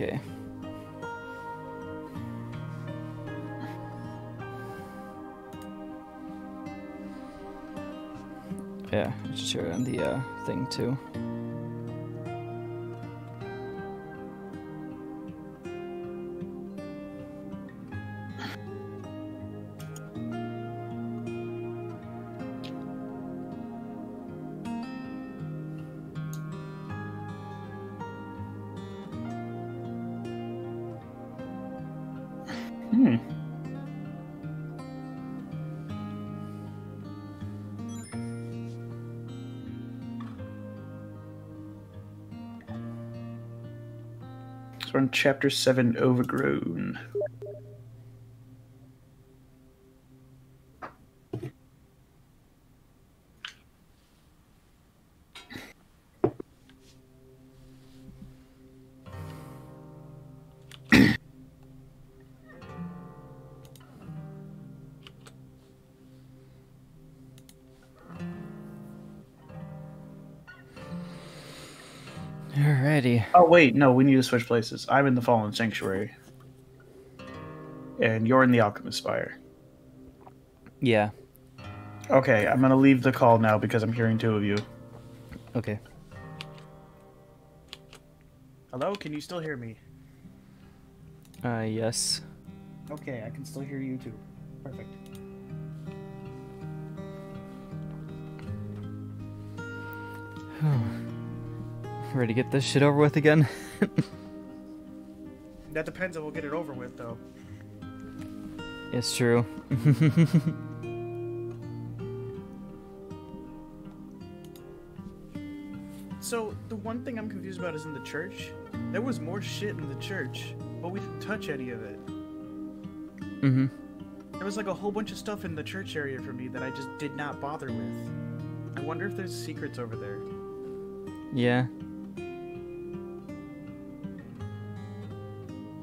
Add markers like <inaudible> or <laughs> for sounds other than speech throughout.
Okay. Yeah, I should share on the uh, thing too. Chapter seven, overgrown. Wait, no, we need to switch places. I'm in the Fallen Sanctuary, and you're in the Alchemist Spire. Yeah. Okay, I'm gonna leave the call now because I'm hearing two of you. Okay. Hello, can you still hear me? Uh, yes. Okay, I can still hear you too. Perfect. Ready to get this shit over with again? <laughs> That depends on we'll get it over with though. it's true. <laughs> So the one thing I'm confused about is in the church. There was more shit in the church, but we didn't touch any of it. mm-hmm. There was like a whole bunch of stuff in the church area for me that I just did not bother with. I wonder if there's secrets over there. Yeah.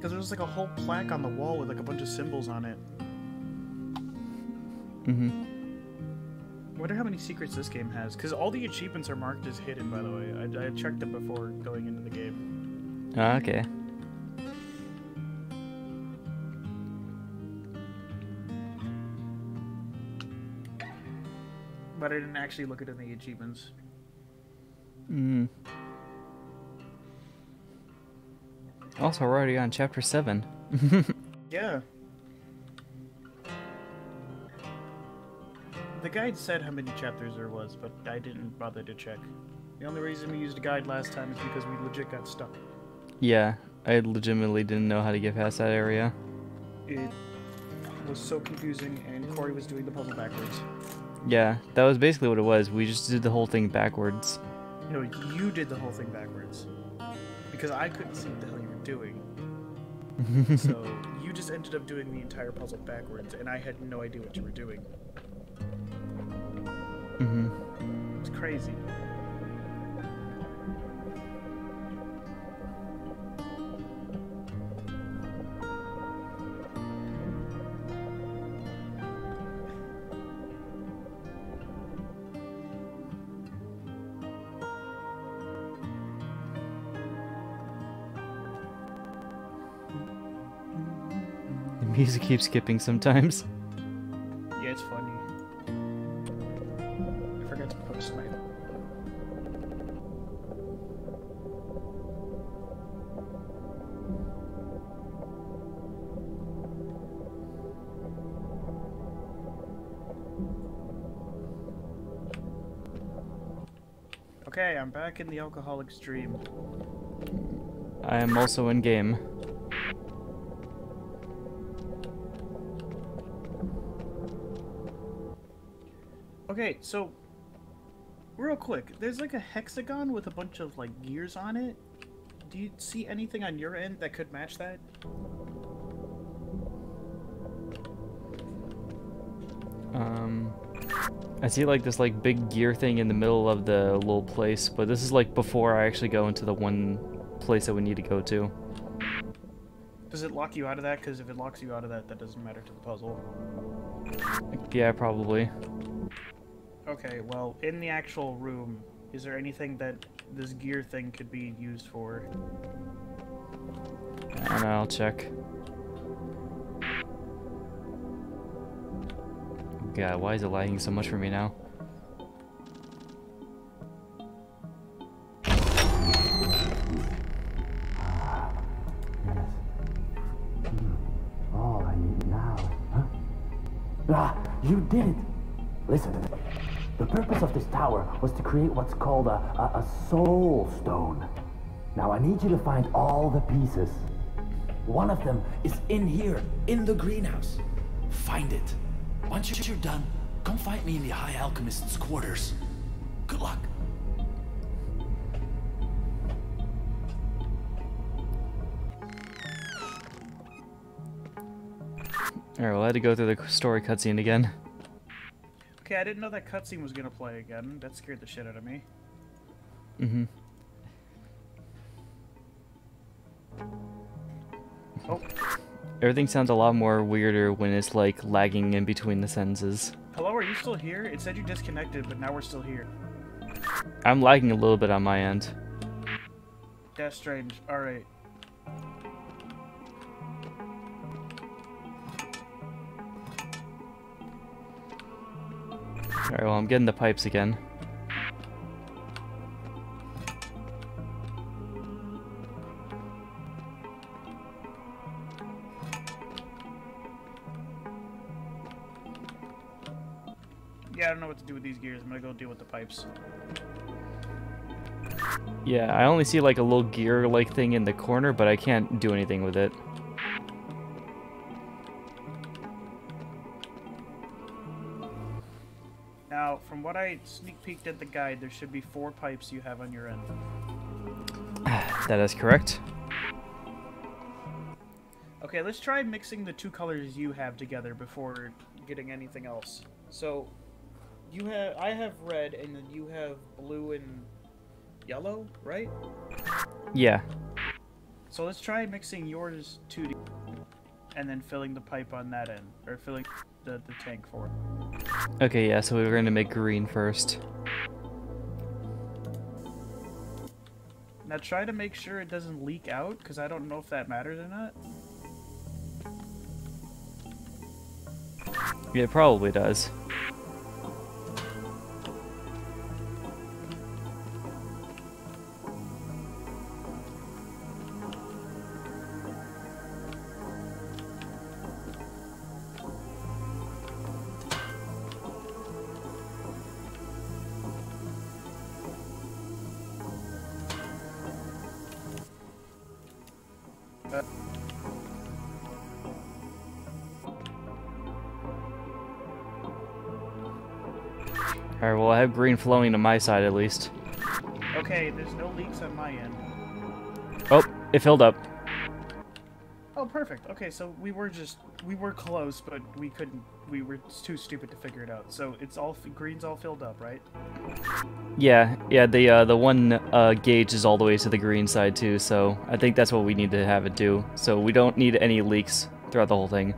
Because there was like a whole plaque on the wall with like a bunch of symbols on it. Mm-hmm. I wonder how many secrets this game has. Because all the achievements are marked as hidden, by the way. I, I checked them before going into the game. Ah, okay. But I didn't actually look at any achievements. Also, we're already on chapter seven. <laughs> Yeah. The guide said how many chapters there was, but I didn't bother to check. The only reason we used a guide last time is because we legit got stuck. yeah, I legitimately didn't know how to get past that area. It was so confusing, and Corey was doing the puzzle backwards. Yeah, that was basically what it was. We just did the whole thing backwards. No, you did the whole thing backwards. Because I couldn't see what the hell doing. <laughs> so you just ended up doing the entire puzzle backwards, and I had no idea what you were doing. mm-hmm. It's crazy. Music keeps skipping sometimes. Yeah, it's funny. I forgot to post my. Okay, I'm back in the alcoholic's dream. I am also in game. Okay, so real quick, there's like a hexagon with a bunch of like gears on it. Do you see anything on your end that could match that? Um, I see like this like big gear thing in the middle of the little place, but this is like before I actually go into the one place that we need to go to. Does it lock you out of that? Because if it locks you out of that, that doesn't matter to the puzzle. Yeah, probably. Okay, well, in the actual room, is there anything that this gear thing could be used for? I know, I'll check. God, why is it lagging so much for me now? All I need now, huh? Ah, you did it! Listen, the purpose of this tower was to create what's called a, a, a soul stone. Now I need you to find all the pieces. One of them is in here, in the greenhouse. Find it. Once you're done, come find me in the High Alchemist's quarters. Good luck. Alright, well I had to go through the story cutscene again. Okay, I didn't know that cutscene was gonna play again. That scared the shit out of me. Mm-hmm. Oh, Everything sounds a lot more weirder when it's like lagging in between the sentences. hello, are you still here? It said you disconnected, but now we're still here. I'm lagging a little bit on my end. That's strange. Alright. Alright, well I'm getting the pipes again. Yeah, I don't know what to do with these gears. I'm gonna go deal with the pipes. Yeah, I only see like a little gear-like thing in the corner, but I can't do anything with it. Sneak peeked at the guide, there should be four pipes you have on your end. <sighs> That is correct. Okay, let's try mixing the two colors you have together before getting anything else. So, you have I have red, and then you have blue and yellow, right? Yeah. So let's try mixing yours to the and then filling the pipe on that end, or filling the, the tank for it. Okay, yeah, so we we're going to make green first. Now try to make sure it doesn't leak out, because I don't know if that matters or not. Yeah, it probably does. Green flowing to my side at least. okay, there's no leaks on my end. Oh, it filled up. Oh, perfect. Okay, so we were just we were close, but we couldn't. We were too stupid to figure it out. So it's all green's all filled up, right? Yeah, yeah, the uh, the one uh, gauge is all the way to the green side too, so I think that's what we need to have it do. So we don't need any leaks throughout the whole thing.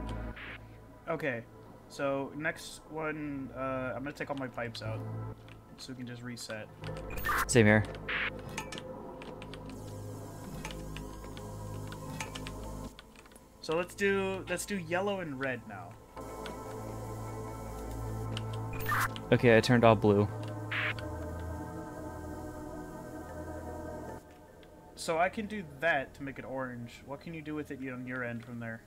Okay. So next one, uh, I'm gonna take all my pipes out, so we can just reset. Same here. So let's do let's do yellow and red now. Okay, I turned all blue. So I can do that to make it orange. What can you do with it on your end from there?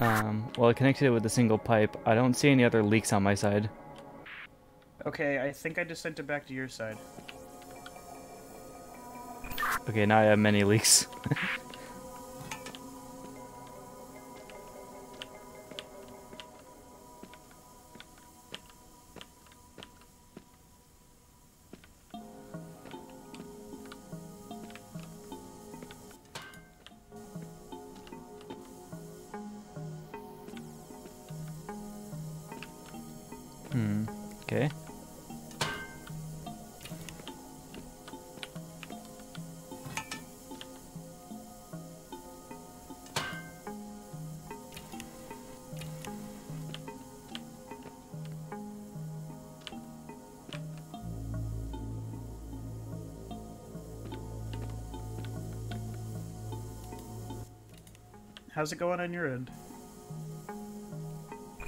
Um, well, I connected it with a single pipe. I don't see any other leaks on my side. Okay, I think I just sent it back to your side. Okay, now I have many leaks. <laughs> How's it going on your end?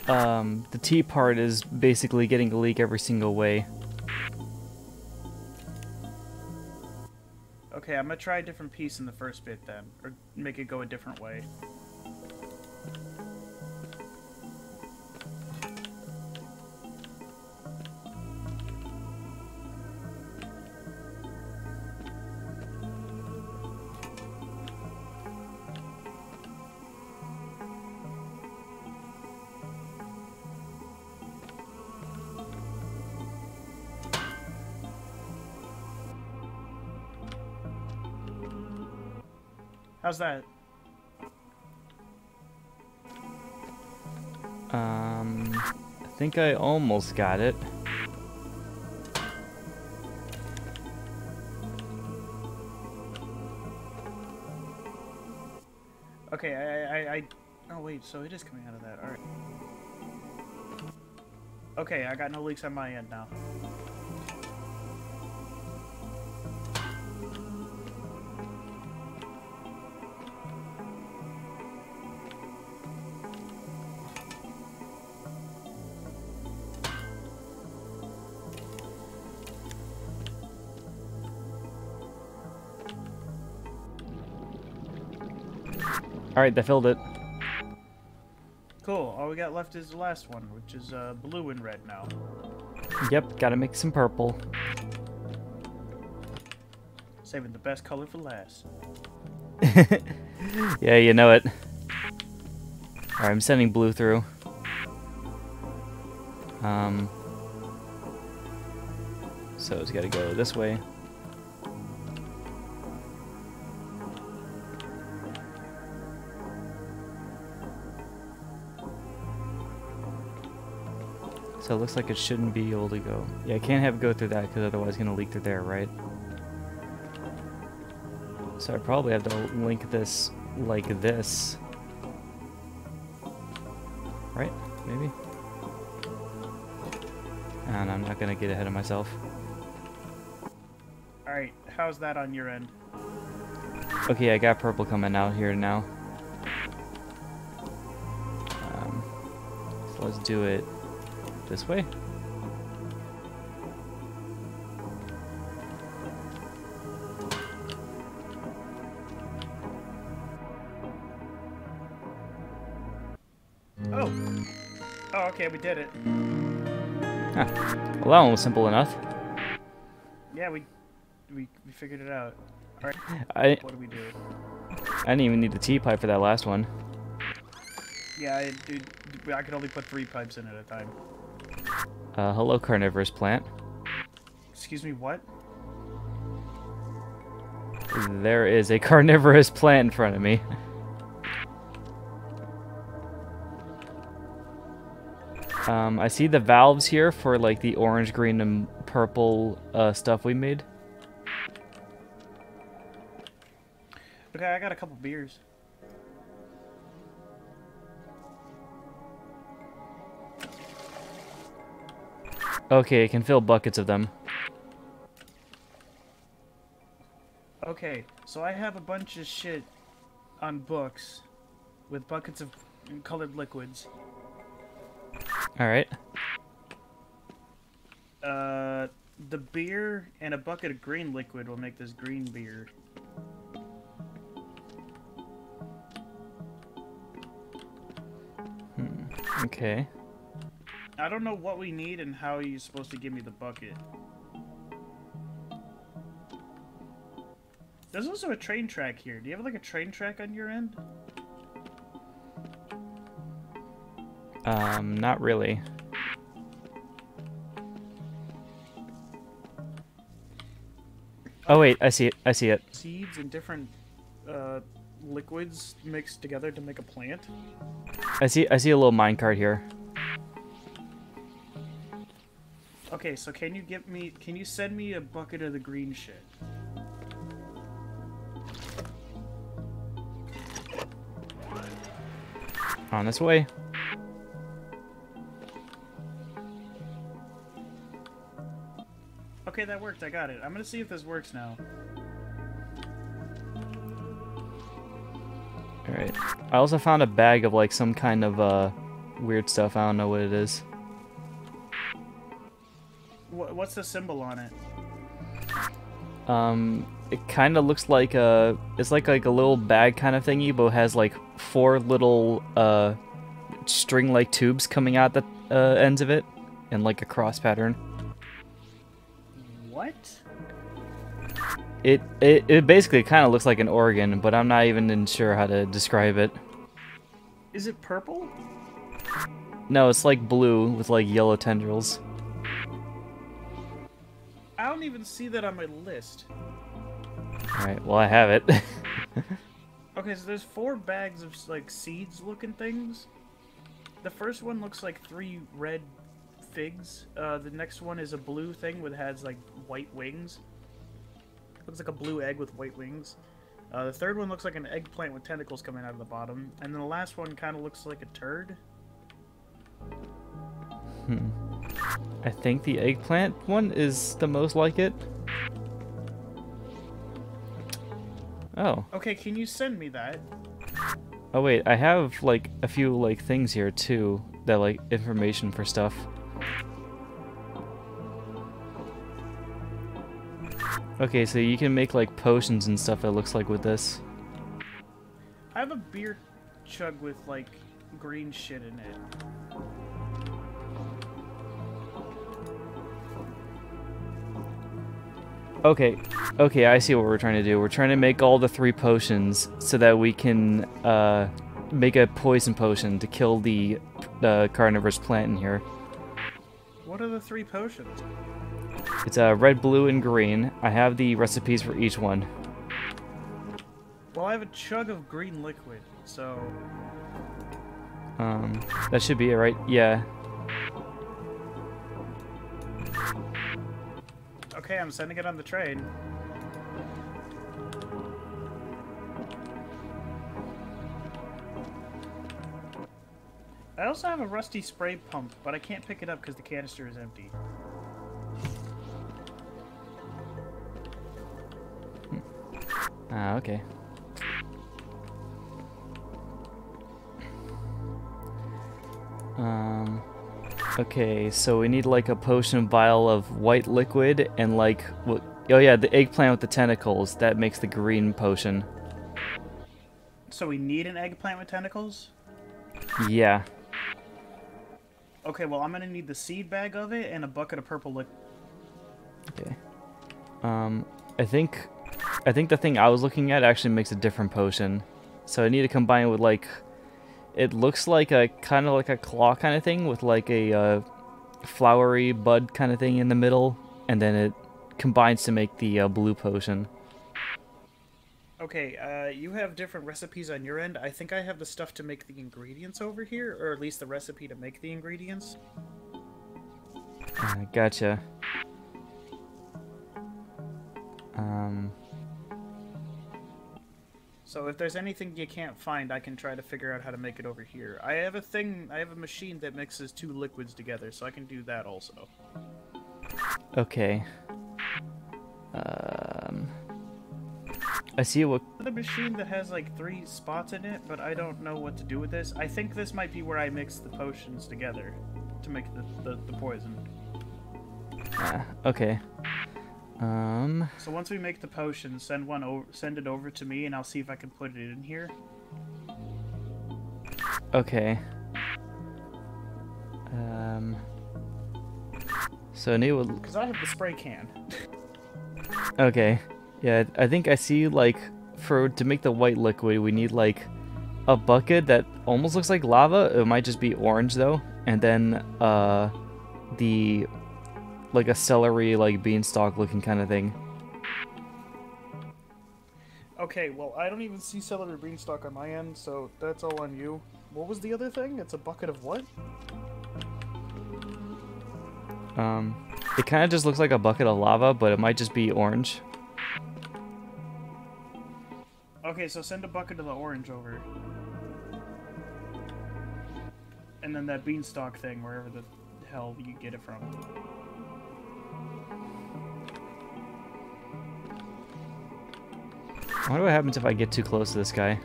Um, the T part is basically getting a leak every single way. Okay, I'm gonna try a different piece in the first bit then, or make it go a different way. How's that? Um, I think I almost got it. Okay, I, I, I, oh wait, so it is coming out of that, alright. Okay, I got no leaks on my end now. Alright, that filled it. Cool, all we got left is the last one, which is uh, blue and red now. Yep, gotta make some purple. Saving the best color for last. <laughs> yeah, you know it. Alright, I'm sending blue through. Um, so it's gotta go this way. It looks like it shouldn't be able to go. Yeah, I can't have it go through that because otherwise it's going to leak through there, right? So I probably have to link this like this. Right? Maybe? And I'm not going to get ahead of myself. Alright, how's that on your end? Okay, I got purple coming out here now. Um, so let's do it this way? Oh! Oh, okay, we did it. Huh. Well, that one was simple enough. Yeah, we we, we figured it out. Alright, <laughs> I what do we do? I didn't even need the T-pipe for that last one. Yeah, I, dude, I could only put three pipes in at a time. Uh, hello, carnivorous plant. Excuse me, what? There is a carnivorous plant in front of me. Um, I see the valves here for like the orange, green, and purple uh, stuff we made. Okay, I got a couple beers. Okay, it can fill buckets of them. Okay, so I have a bunch of shit on books with buckets of colored liquids. Alright. Uh, the beer and a bucket of green liquid will make this green beer. Hmm. Okay. I don't know what we need and how you're supposed to give me the bucket. There's also a train track here. Do you have like a train track on your end? Um, not really. Oh wait, I see it. I see it. Seeds and different uh, liquids mixed together to make a plant. I see. I see a little minecart here. Okay, so can you get me? Can you send me a bucket of the green shit? On this way. Okay, that worked. I got it. I'm gonna see if this works now. Alright. I also found a bag of like some kind of uh weird stuff. I don't know what it is. Wha what's the symbol on it? Um, it kind of looks like a it's like like a little bag kind of thingy, but it has like four little uh string-like tubes coming out the uh, ends of it, and like a cross pattern. What? It it, it basically kind of looks like an organ, but I'm not even sure how to describe it. Is it purple? No, it's like blue with like yellow tendrils. I don't even see that on my list. Alright, well I have it. <laughs> Okay, so there's four bags of like seeds looking things. The first one looks like three red figs. Uh, the next one is a blue thing with has like white wings. Looks like a blue egg with white wings. Uh, the third one looks like an eggplant with tentacles coming out of the bottom, and then the last one kind of looks like a turd. Hmm. I think the eggplant one is the most like it. Oh. Okay, can you send me that? Oh wait, I have like a few like things here too that like information for stuff. Okay, so you can make like potions and stuff it looks like with this. I have a beer chug with like green shit in it. Okay, okay, I see what we're trying to do. We're trying to make all the three potions so that we can uh, make a poison potion to kill the uh, carnivorous plant in here. What are the three potions? It's uh, red, blue, and green. I have the recipes for each one. Well, I have a chug of green liquid, so Um, that should be it, right? Yeah. Okay, I'm sending it on the train. I also have a rusty spray pump, but I can't pick it up because the canister is empty. Ah, okay. Um, okay, so we need like a potion vial of white liquid and like, what? Oh yeah, the eggplant with the tentacles. That makes the green potion. So we need an eggplant with tentacles? Yeah. Okay, well, I'm gonna need the seed bag of it and a bucket of purple liquid. Okay. Um, I think, I think the thing I was looking at actually makes a different potion. So I need to combine it with like, it looks like a kind of like a claw kind of thing with like a uh, flowery bud kind of thing in the middle, and then it combines to make the uh, blue potion. Okay, uh, you have different recipes on your end. I think I have the stuff to make the ingredients over here, or at least the recipe to make the ingredients. Uh, gotcha. Um, So if there's anything you can't find, I can try to figure out how to make it over here. I have a thing, I have a machine that mixes two liquids together, so I can do that also. okay. Um, I see what. The machine that has like three spots in it, but I don't know what to do with this. I think this might be where I mix the potions together to make the, the, the poison. Uh, okay. Um, So once we make the potion, send one over, send it over to me, and I'll see if I can put it in here. okay. Um, so need Because I have the spray can. Okay. Yeah, I think I see like for to make the white liquid we need like a bucket that almost looks like lava. It might just be orange though. And then uh the like a celery like beanstalk looking kind of thing. Okay, well, I don't even see celery beanstalk on my end, so that's all on you. What was the other thing? It's a bucket of what? Um it kind of just looks like a bucket of lava, but it might just be orange. Okay, so send a bucket of the orange over. And then that beanstalk thing, wherever the hell you get it from. I wonder what happens if I get too close to this guy.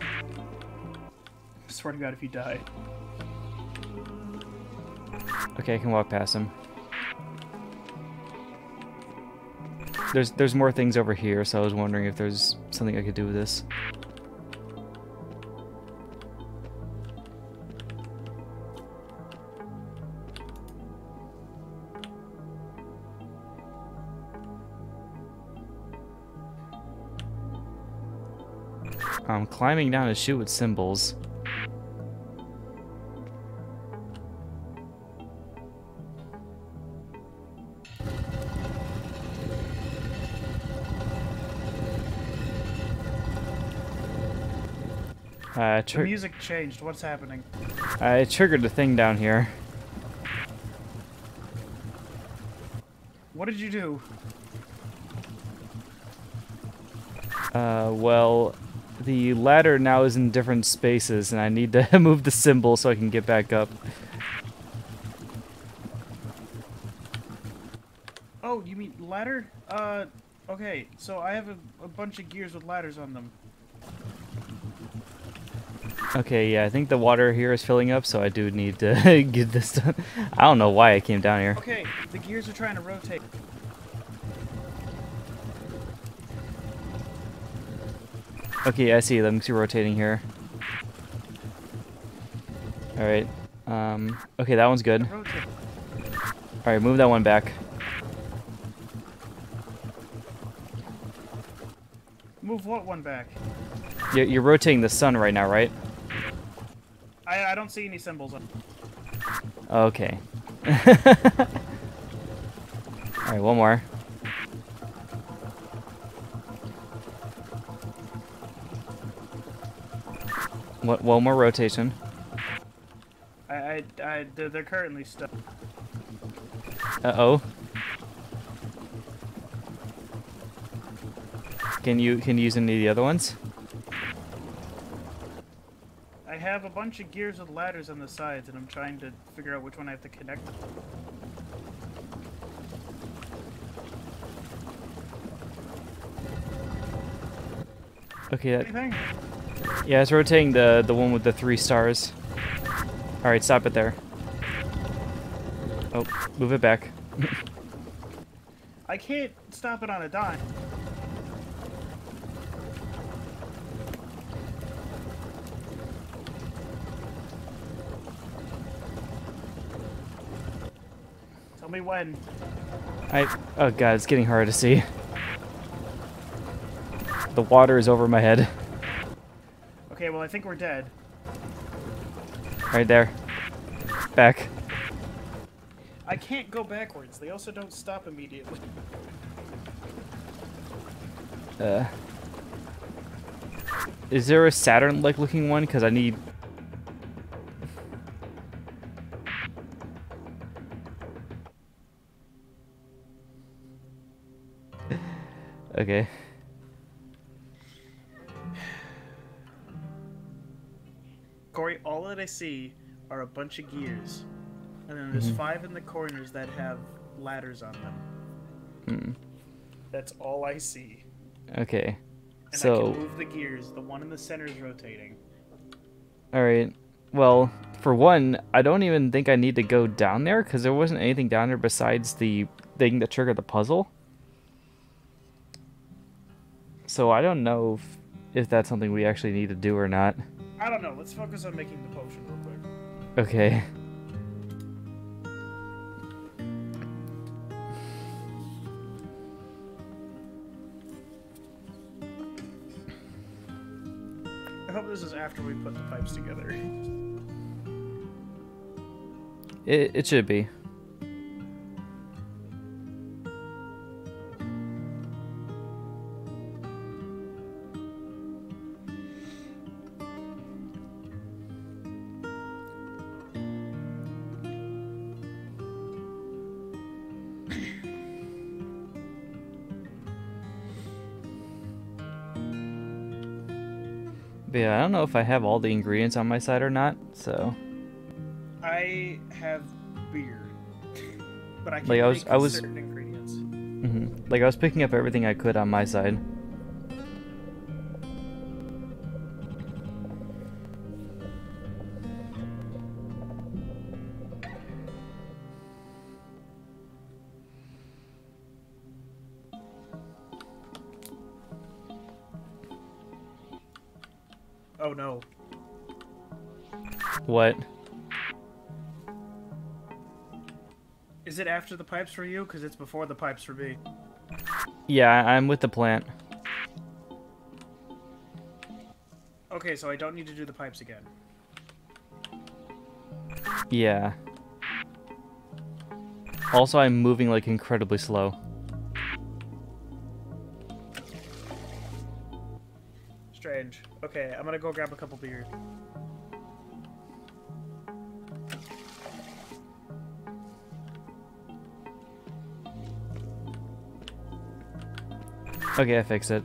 I swear to God, if you die. Okay, I can walk past him. There's there's more things over here, so I was wondering if there's something I could do with this. I'm climbing down a chute with symbols. Uh, The music changed. What's happening? I triggered the thing down here. What did you do? Uh, well, the ladder now is in different spaces, and I need to <laughs> move the symbol so I can get back up. Oh, you mean ladder? Uh, okay. So I have a, a bunch of gears with ladders on them. Okay, yeah, I think the water here is filling up, so I do need to <laughs> get this done. I don't know why I came down here. Okay, the gears are trying to rotate. Okay, I see them See, rotating here. Alright. Um, okay, that one's good. Alright, move that one back. Move what one back? You're, you're rotating the sun right now, right? I, I don't see any symbols on. Okay. <laughs> Alright, one more. One, one more rotation. I, I, I they're, currently stuck. Uh-oh. Can you can you use any of the other ones? I have a bunch of gears with ladders on the sides, and I'm trying to figure out which one I have to connect. them. Okay, that, Anything? Yeah, it's rotating the the one with the three stars. All right, stop it there. Oh, move it back. I can't stop it on a dime. Tell me when. I oh god, it's getting hard to see. The water is over my head. I think we're dead. Right there. Back. I can't go backwards. They also don't stop immediately. Uh, is there a Saturn-like looking one? Because I need. Bunch of gears. And then there's five in the corners that have ladders on them. Hmm. That's all I see. Okay. And I So, can move the gears. The one in the center is rotating. all right. Well, for one, I don't even think I need to go down there because there wasn't anything down there besides the thing that triggered the puzzle. So I don't know if, if that's something we actually need to do or not. I don't know. Let's focus on making the potion real quick. Okay. I hope this is after we put the pipes together. It, it should be. Don't know if I have all the ingredients on my side or not, so... I have beer, but I can't Like, I was- I was- certain ingredients. hmm Like, I was picking up everything I could on my side. What? Is it after the pipes for you? Because it's before the pipes for me. Yeah, I'm with the plant. Okay, so I don't need to do the pipes again. Yeah. Also, I'm moving like incredibly slow. Strange. Okay, I'm gonna go grab a couple beers. Okay, I fixed it.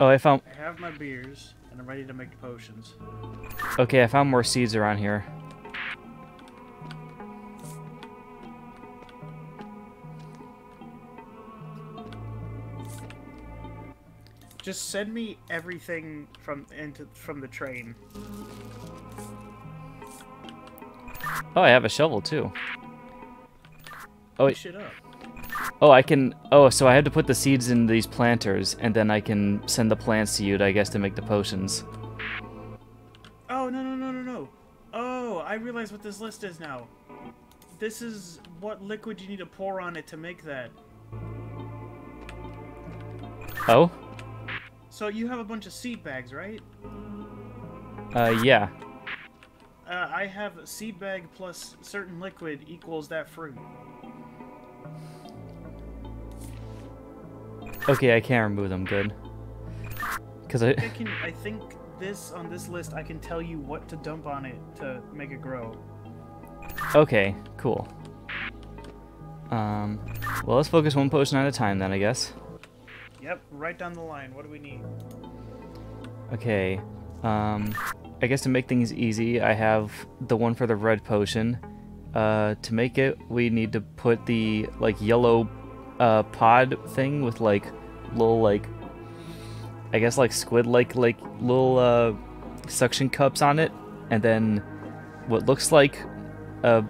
Oh, I found... I have my beers, and I'm ready to make potions. Okay, I found more seeds around here. Just send me everything from into from the train. Oh, I have a shovel too. Oh, wait. Oh, I can... Oh, so I have to put the seeds in these planters, and then I can send the plants to you, I guess, to make the potions. Oh no no no no no! Oh, I realize what this list is now. This is what liquid you need to pour on it to make that. Oh? So you have a bunch of seed bags, right? Uh, yeah. Uh, I have a seed bag plus certain liquid equals that fruit. Okay, I can't remove them, good. Because I... I can. I think this on this list, I can tell you what to dump on it to make it grow. Okay, cool. Um, well, let's focus one potion at a time then, I guess. Yep, right down the line. What do we need? Okay, um, I guess to make things easy, I have the one for the red potion. Uh, to make it, we need to put the, like, yellow, uh, pod thing with, like, little, like, I guess, like, squid-like, like, little, uh, suction cups on it. And then what looks like a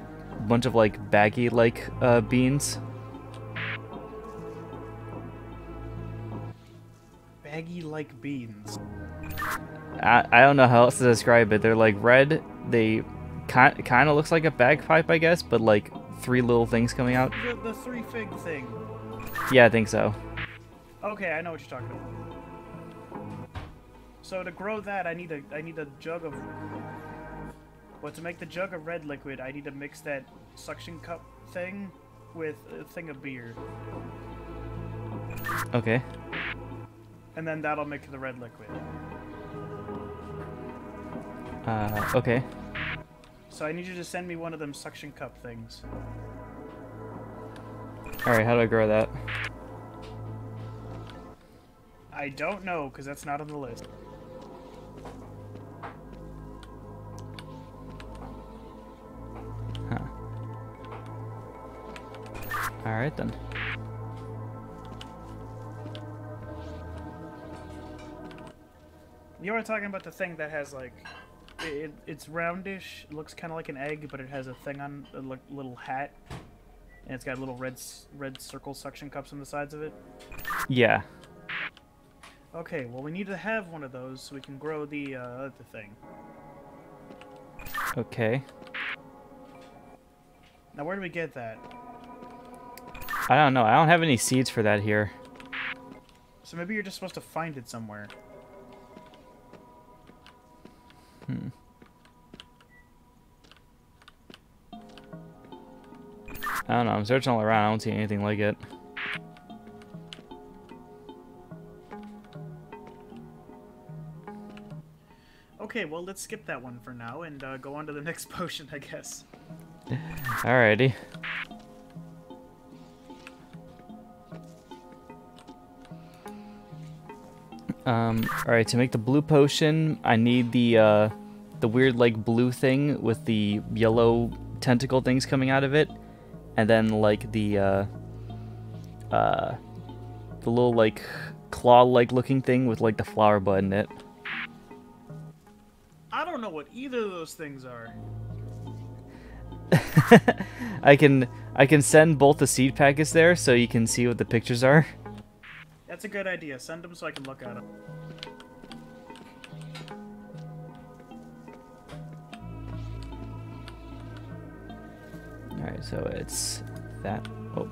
bunch of, like, baggy-like, uh, beans. Like beans. I, I don't know how else to describe it. They're like red. They kind kind of looks like a bagpipe, I guess, but like three little things coming out. The, the three fig thing. Yeah, I think so. Okay, I know what you're talking about. So to grow that, I need a I need a jug of. Well, to make the jug of red liquid, I need to mix that suction cup thing with a thing of beer, Okay. And then that'll make the red liquid. Uh, okay. So I need you to send me one of them suction cup things. All right. How do I grow that? I don't know because that's not on the list. Huh. All right then. You were talking about the thing that has like, it, it's roundish, looks kind of like an egg, but it has a thing on a little hat, and it's got little red red circle suction cups on the sides of it. Yeah. Okay, well we need to have one of those so we can grow the uh, other thing. Okay. Now where do we get that? I don't know. I don't have any seeds for that here. So maybe you're just supposed to find it somewhere. Hmm. I don't know. I'm searching all around. I don't see anything like it. Okay, well let's skip that one for now and uh, go on to the <laughs> next potion, I guess. <laughs> Alrighty. Um, alright, to make the blue potion, I need the, uh, the weird, like, blue thing with the yellow tentacle things coming out of it. And then, like, the, uh, uh, the little, like, claw-like looking thing with, like, the flower bud in it. I don't know what either of those things are. <laughs> I can I can send both the seed packets there so you can see what the pictures are. That's a good idea. Send them so I can look at them. So it's that. Oh.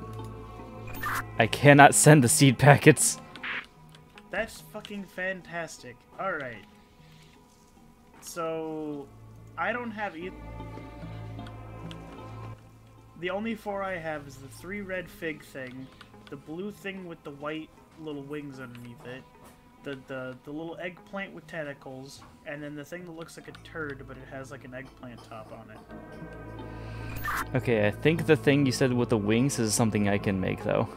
I cannot send the seed packets. That's fucking fantastic. Alright. So, I don't have either. The only four I have is the three red fig thing, the blue thing with the white little wings underneath it, the, the, the little eggplant with tentacles, and then the thing that looks like a turd but it has like an eggplant top on it. Okay, I think the thing you said with the wings is something I can make though.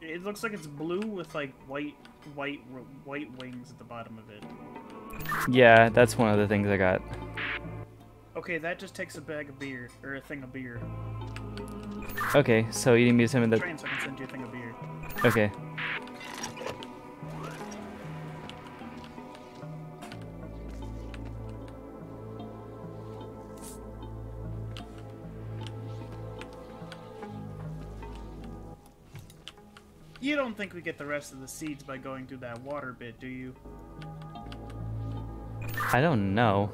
It looks like it's blue with like white, white, white wings at the bottom of it. Yeah, that's one of the things I got. Okay, that just takes a bag of beer or a thing of beer. Okay, so you need me to send me the. Train so I can send you a thing of beer. Okay. You don't think we get the rest of the seeds by going through that water bit, do you? I don't know.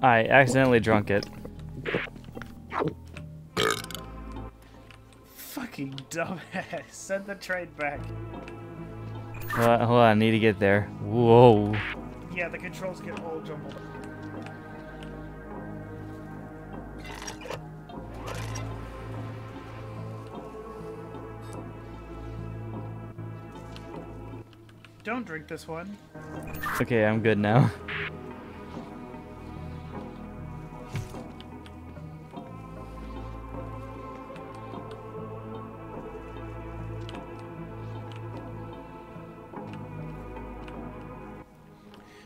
I accidentally drunk it. Fucking dumbass. <laughs> Send the train back. Hold on, hold on, I need to get there. Whoa. Yeah, the controls get all jumbled up. Don't drink this one. Okay, I'm good now.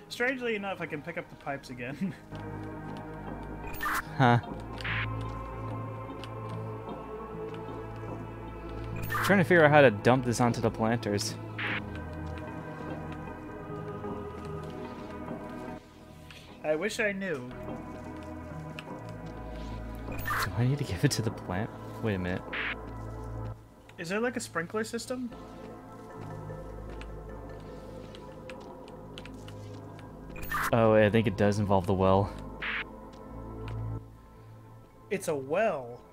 Strangely enough, I can pick up the pipes again. <laughs> Huh. Trying to figure out how to dump this onto the planters. Wish I knew. Do I need to give it to the plant? Wait a minute. Is there like a sprinkler system? Oh, I think it does involve the well. It's a well. <laughs>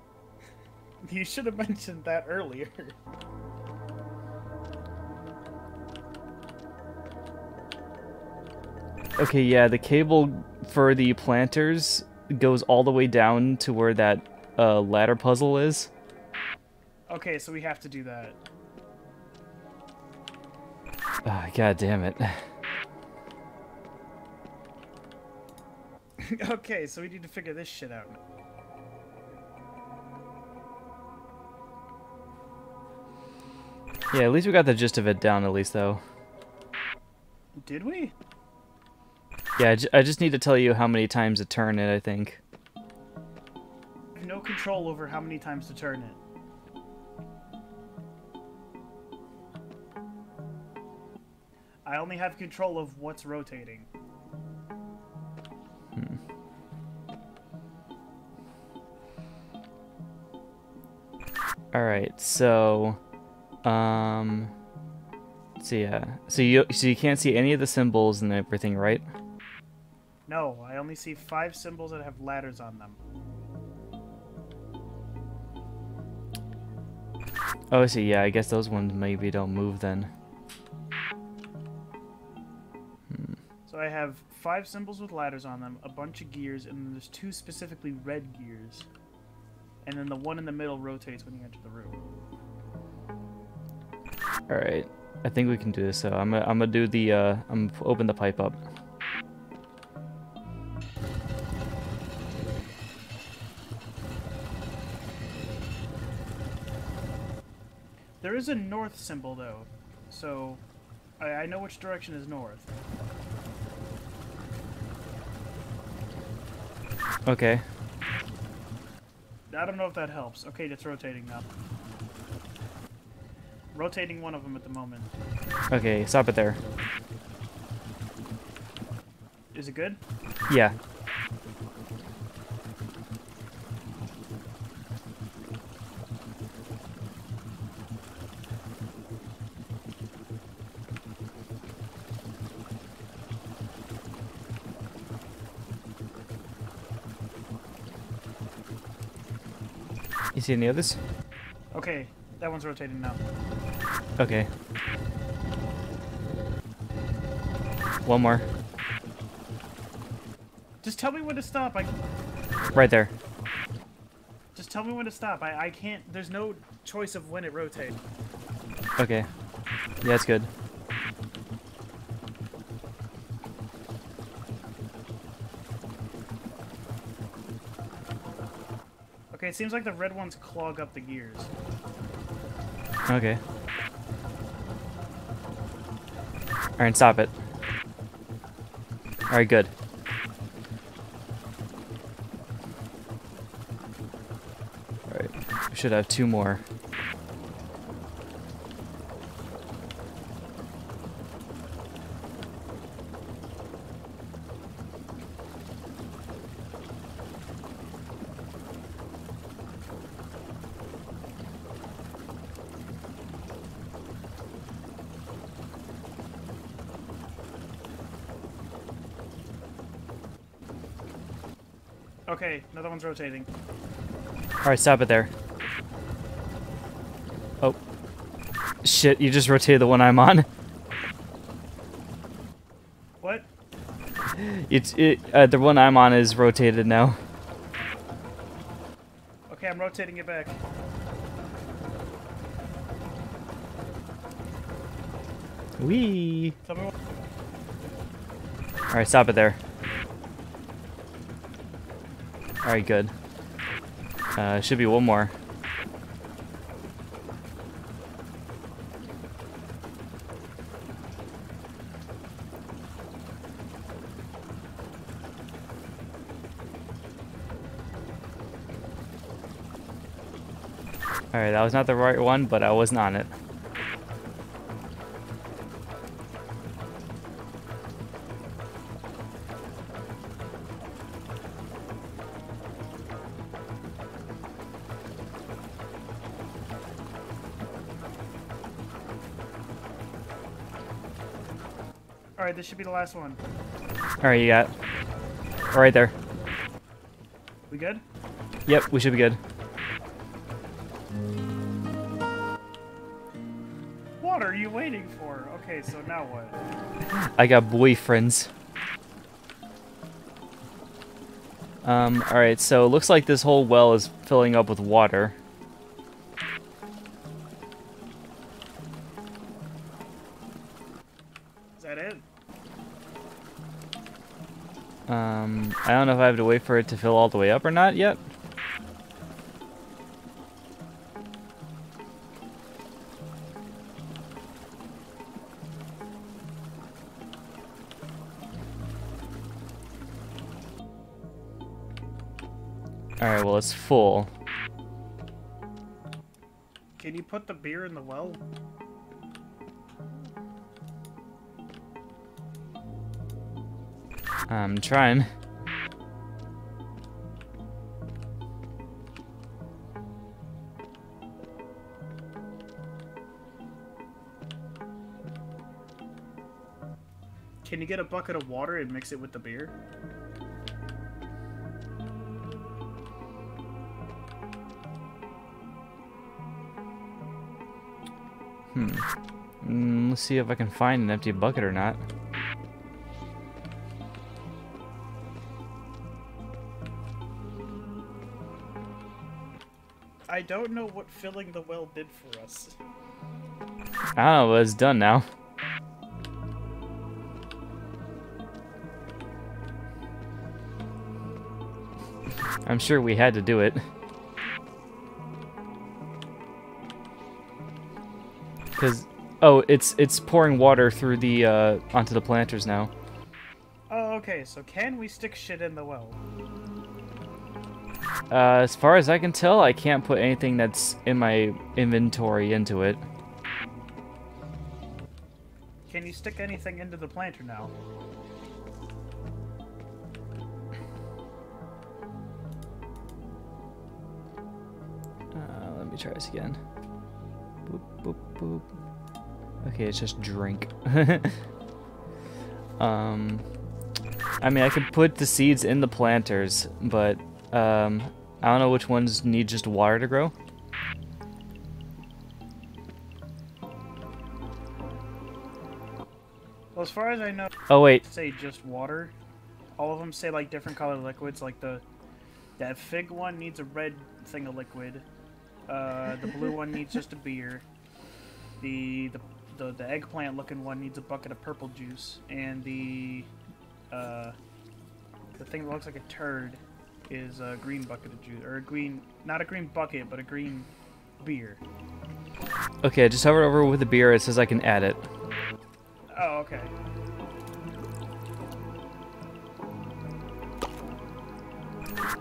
You should have mentioned that earlier. Okay, yeah, the cable for the planters goes all the way down to where that uh, ladder puzzle is. Okay, so we have to do that. Ah, God damn it. <laughs> okay, so we need to figure this shit out. Yeah, at least we got the gist of it down, at least, though. Did we? Yeah, I just need to tell you how many times to turn it, I think. I have no control over how many times to turn it. I only have control of what's rotating. Hmm. Alright, so... Um... So yeah, so you so you can't see any of the symbols and everything, right? I only see five symbols that have ladders on them. Oh, I see. Yeah, I guess those ones maybe don't move then. So I have five symbols with ladders on them, a bunch of gears, and then there's two specifically red gears. And then the one in the middle rotates when you enter the room. All right, I think we can do this. So I'm gonna, I'm gonna do the uh, I'm gonna open the pipe up. Is a north symbol though, so I, I know which direction is north. Okay. I don't know if that helps. Okay, it's rotating now. Rotating one of them at the moment. Okay, stop it there. Is it good? Yeah. You see any others? Okay, that one's rotating now. Okay. One more. Just tell me when to stop. I Right there. just tell me when to stop. I I can't. There's no choice of when it rotates. Okay. Yeah, it's good. Okay, it seems like the red ones clog up the gears. Okay. Alright, stop it. Alright, good. Alright, we should have two more. Rotating. Alright, stop it there. Oh. Shit, you just rotated the one I'm on. What? It's it uh, the one I'm on is rotated now. Okay, I'm rotating it back. Wee. Tell me what. Alright, stop it there. Alright, good. Uh, should be one more. Alright, that was not the right one, but I wasn't on it. This should be the last one. Alright, you got. All right there. We good? Yep, we should be good. What are you waiting for? Okay, so now what? I got boyfriends. Um, alright, so it looks like this whole well is filling up with water. Know if I have to wait for it to fill all the way up or not yet. Alright, well, it's full. Can you put the beer in the well? I'm trying. Get a bucket of water and mix it with the beer? Hmm. Mm, let's see if I can find an empty bucket or not. I don't know what filling the well did for us. I don't know, but it's done now. I'm sure we had to do it. Cause, oh, it's it's pouring water through the uh, onto the planters now. Oh, okay, so can we stick shit in the well? Uh, as far as I can tell, I can't put anything that's in my inventory into it. Can you stick anything into the planter now? Try this again. Boop, boop, boop. Okay, it's just drink. <laughs> um, I mean, I could put the seeds in the planters, but um, I don't know which ones need just water to grow. Well, as far as I know, Oh wait, say just water. All of them say like different color liquids. Like the that fig one needs a red thing of liquid. Uh, the blue one needs just a beer. The the the, the eggplant looking one needs a bucket of purple juice, and the uh, the thing that looks like a turd is a green bucket of juice, or a green not a green bucket, but a green beer. okay, I just hovered over with the beer. It says I can add it. Oh, okay.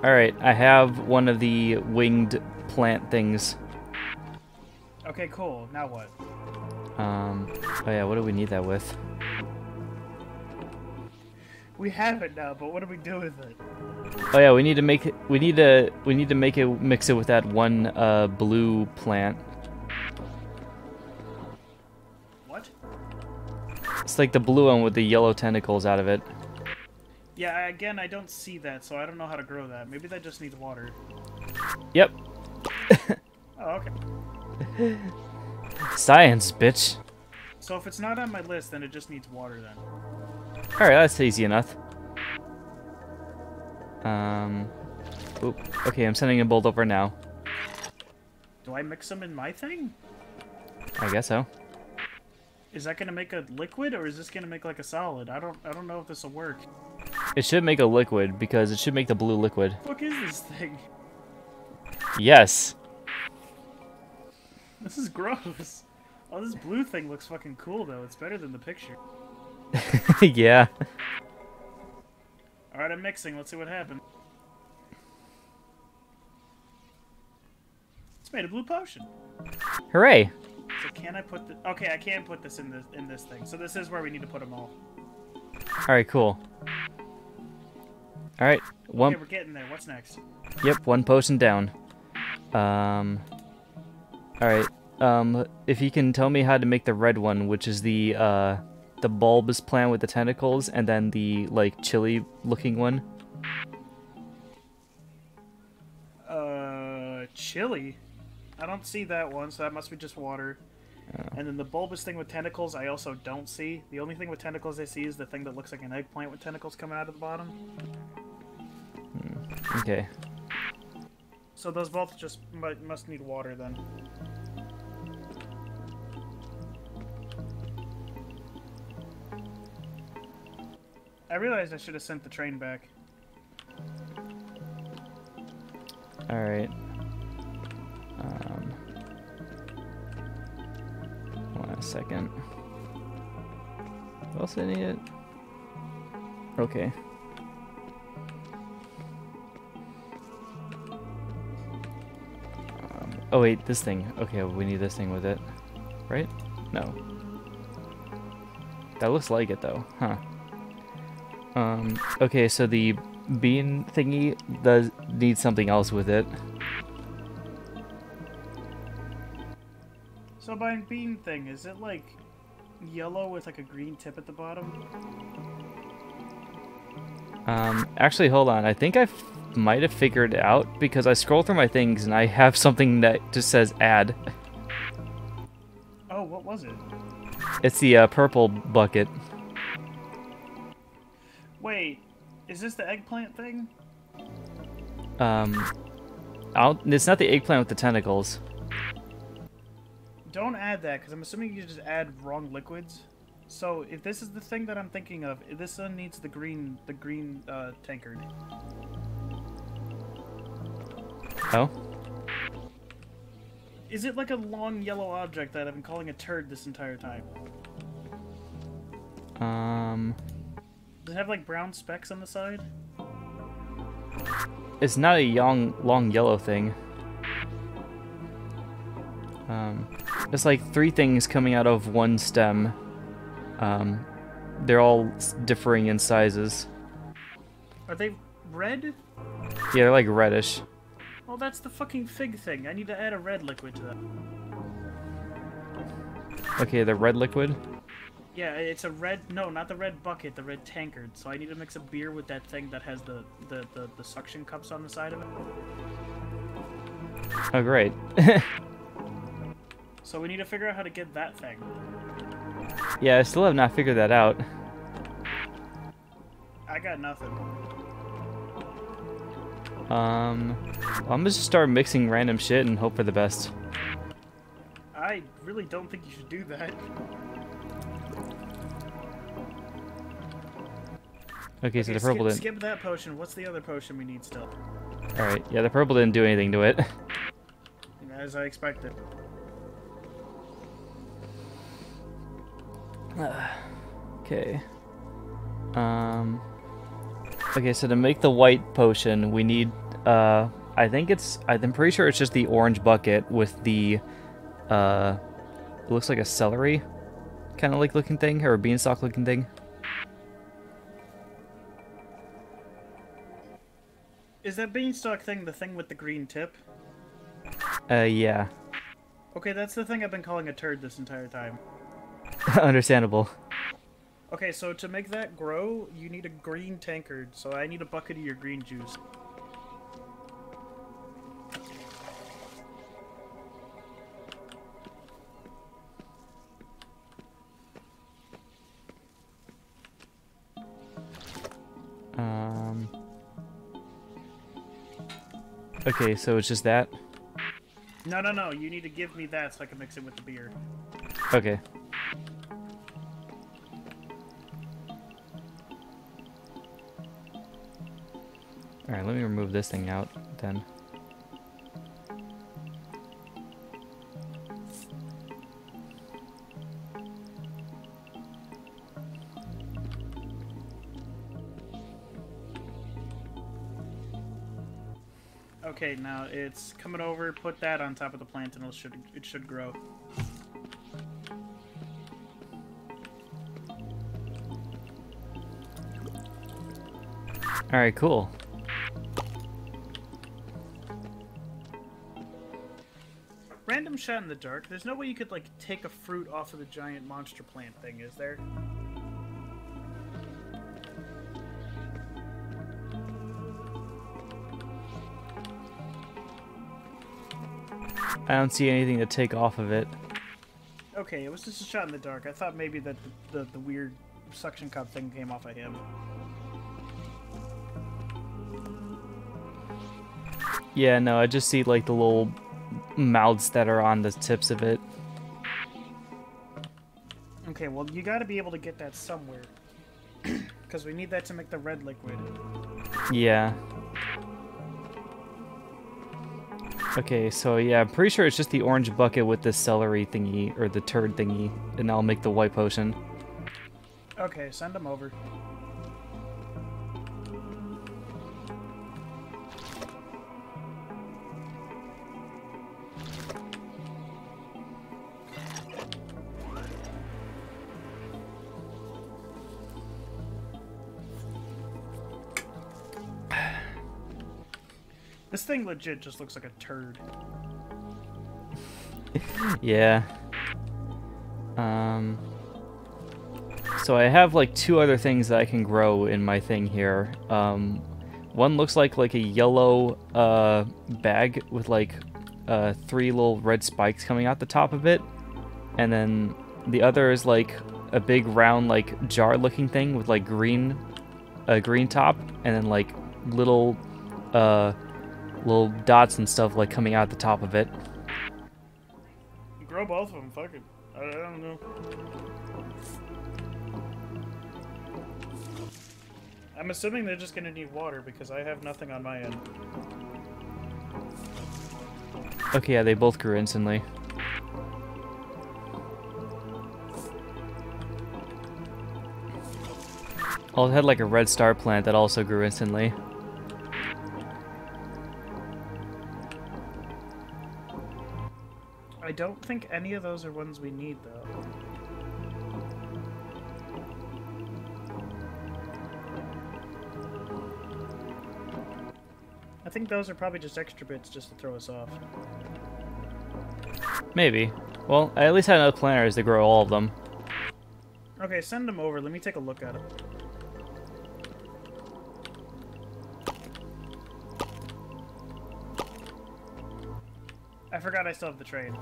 All right, I have one of the winged plant things. Okay, cool. Now what? Um, oh yeah, what do we need that with? We have it now, but what do we do with it? Oh yeah, we need to make it. We need to. We need to make it. Mix it with that one uh, blue plant. What? It's like the blue one with the yellow tentacles out of it. Yeah, again, I don't see that, so I don't know how to grow that. Maybe that just needs water. Yep. Oh, okay. Science, bitch. So if it's not on my list, then it just needs water then. All right, that's easy enough. Um. Oop. Okay, I'm sending a bolt over now. Do I mix them in my thing? I guess so. Is that gonna make a liquid, or is this gonna make like a solid? I don't, I don't know if this will work. It should make a liquid because it should make the blue liquid. What is this thing? Yes. This is gross. Oh, this blue thing looks fucking cool though. It's better than the picture. <laughs> yeah. All right, I'm mixing. Let's see what happens. It's made a blue potion. Hooray. So can I put the? Okay, I can put this in this in this thing. So this is where we need to put them all. All right, cool. All right, one. Okay, we're getting there. What's next? Yep, one potion down. Um. All right. Um, if you can tell me how to make the red one, which is the uh, the bulbous plant with the tentacles, and then the like chili looking one. Uh, chili. I don't see that one, so that must be just water. And then the bulbous thing with tentacles, I also don't see. The only thing with tentacles I see is the thing that looks like an eggplant with tentacles coming out of the bottom. Okay. So those vaults just mu- must need water then. I realized I should have sent the train back. All right. Um. Second. What else I need it? Okay. Oh wait, this thing. Okay, we need this thing with it, right? No. That looks like it though, huh? Um. Okay, so the bean thingy does need something else with it. So my bean thing, is it like yellow with like a green tip at the bottom? Um, actually, hold on. I think I might have figured it out because I scroll through my things and I have something that just says add. Oh, what was it? It's the uh, purple bucket. Wait, is this the eggplant thing? Um, I'll, it's not the eggplant with the tentacles. Don't add that, because I'm assuming you just add wrong liquids. So if this is the thing that I'm thinking of, this one needs the green, the green uh, tankard. Oh, Is it like a long yellow object that I've been calling a turd this entire time? um, Does it have like brown specks on the side? it's not a long, long yellow thing. Um, it's like three things coming out of one stem. Um, they're all differing in sizes. Are they red? Yeah, they're like reddish. Well, that's the fucking fig thing. I need to add a red liquid to that. Okay, the red liquid. Yeah, it's a red. No, not the red bucket. The red tankard. So I need to mix a beer with that thing that has the the the, the suction cups on the side of it. Oh, great. <laughs> So we need to figure out how to get that thing. yeah, I still have not figured that out. I got nothing. Um, I'm gonna just start mixing random shit and hope for the best. I really don't think you should do that. Okay, so Okay, the purple skip, didn't. skip that potion. What's the other potion we need still? All right, yeah, the purple didn't do anything to it. <laughs> As I expected. <sighs> Okay. Um. Okay, so to make the white potion, we need. Uh, I think it's. I'm pretty sure it's just the orange bucket with the. Uh, it looks like a celery, kind of like looking thing, or a beanstalk looking thing. Is that beanstalk thing the thing with the green tip? Uh, yeah. Okay, that's the thing I've been calling a turd this entire time. <laughs> Understandable. Okay, so to make that grow, you need a green tankard, so I need a bucket of your green juice. Um. Okay, so it's just that. No, no, no, you need to give me that so I can mix it with the beer. Okay. Alright, let me remove this thing out then. Okay, now it's coming over, put that on top of the plant and it should, it should grow. Alright, cool. Shot in the dark, there's no way you could, like, take a fruit off of the giant monster plant thing, is there? I don't see anything to take off of it. Okay, it was just a shot in the dark. I thought maybe that the, the, the weird suction cup thing came off of him. Yeah, no, I just see like the little mouths that are on the tips of it. Okay, well, you gotta be able to get that somewhere. <clears throat> Because we need that to make the red liquid. Yeah. Okay, so yeah, I'm pretty sure it's just the orange bucket with the celery thingy, or the turd thingy, and I'll make the white potion. Okay, send them over. Thing legit just looks like a turd. <laughs> Yeah. Um. So I have like two other things that I can grow in my thing here. Um, one looks like like a yellow uh bag with like uh three little red spikes coming out the top of it, and then the other is like a big round like jar looking thing with like green, a green top, and then like little uh little dots and stuff like coming out the top of it. Grow both of them, fuck it. I, I don't know. I'm assuming they're just gonna need water because I have nothing on my end. Okay, yeah, they both grew instantly. Oh, it had like a red star plant that also grew instantly. don't think any of those are ones we need, though. I think those are probably just extra bits just to throw us off. Maybe. Well, I at least had enough planners to grow all of them. Okay, send them over. Let me take a look at them. I forgot I still have the train.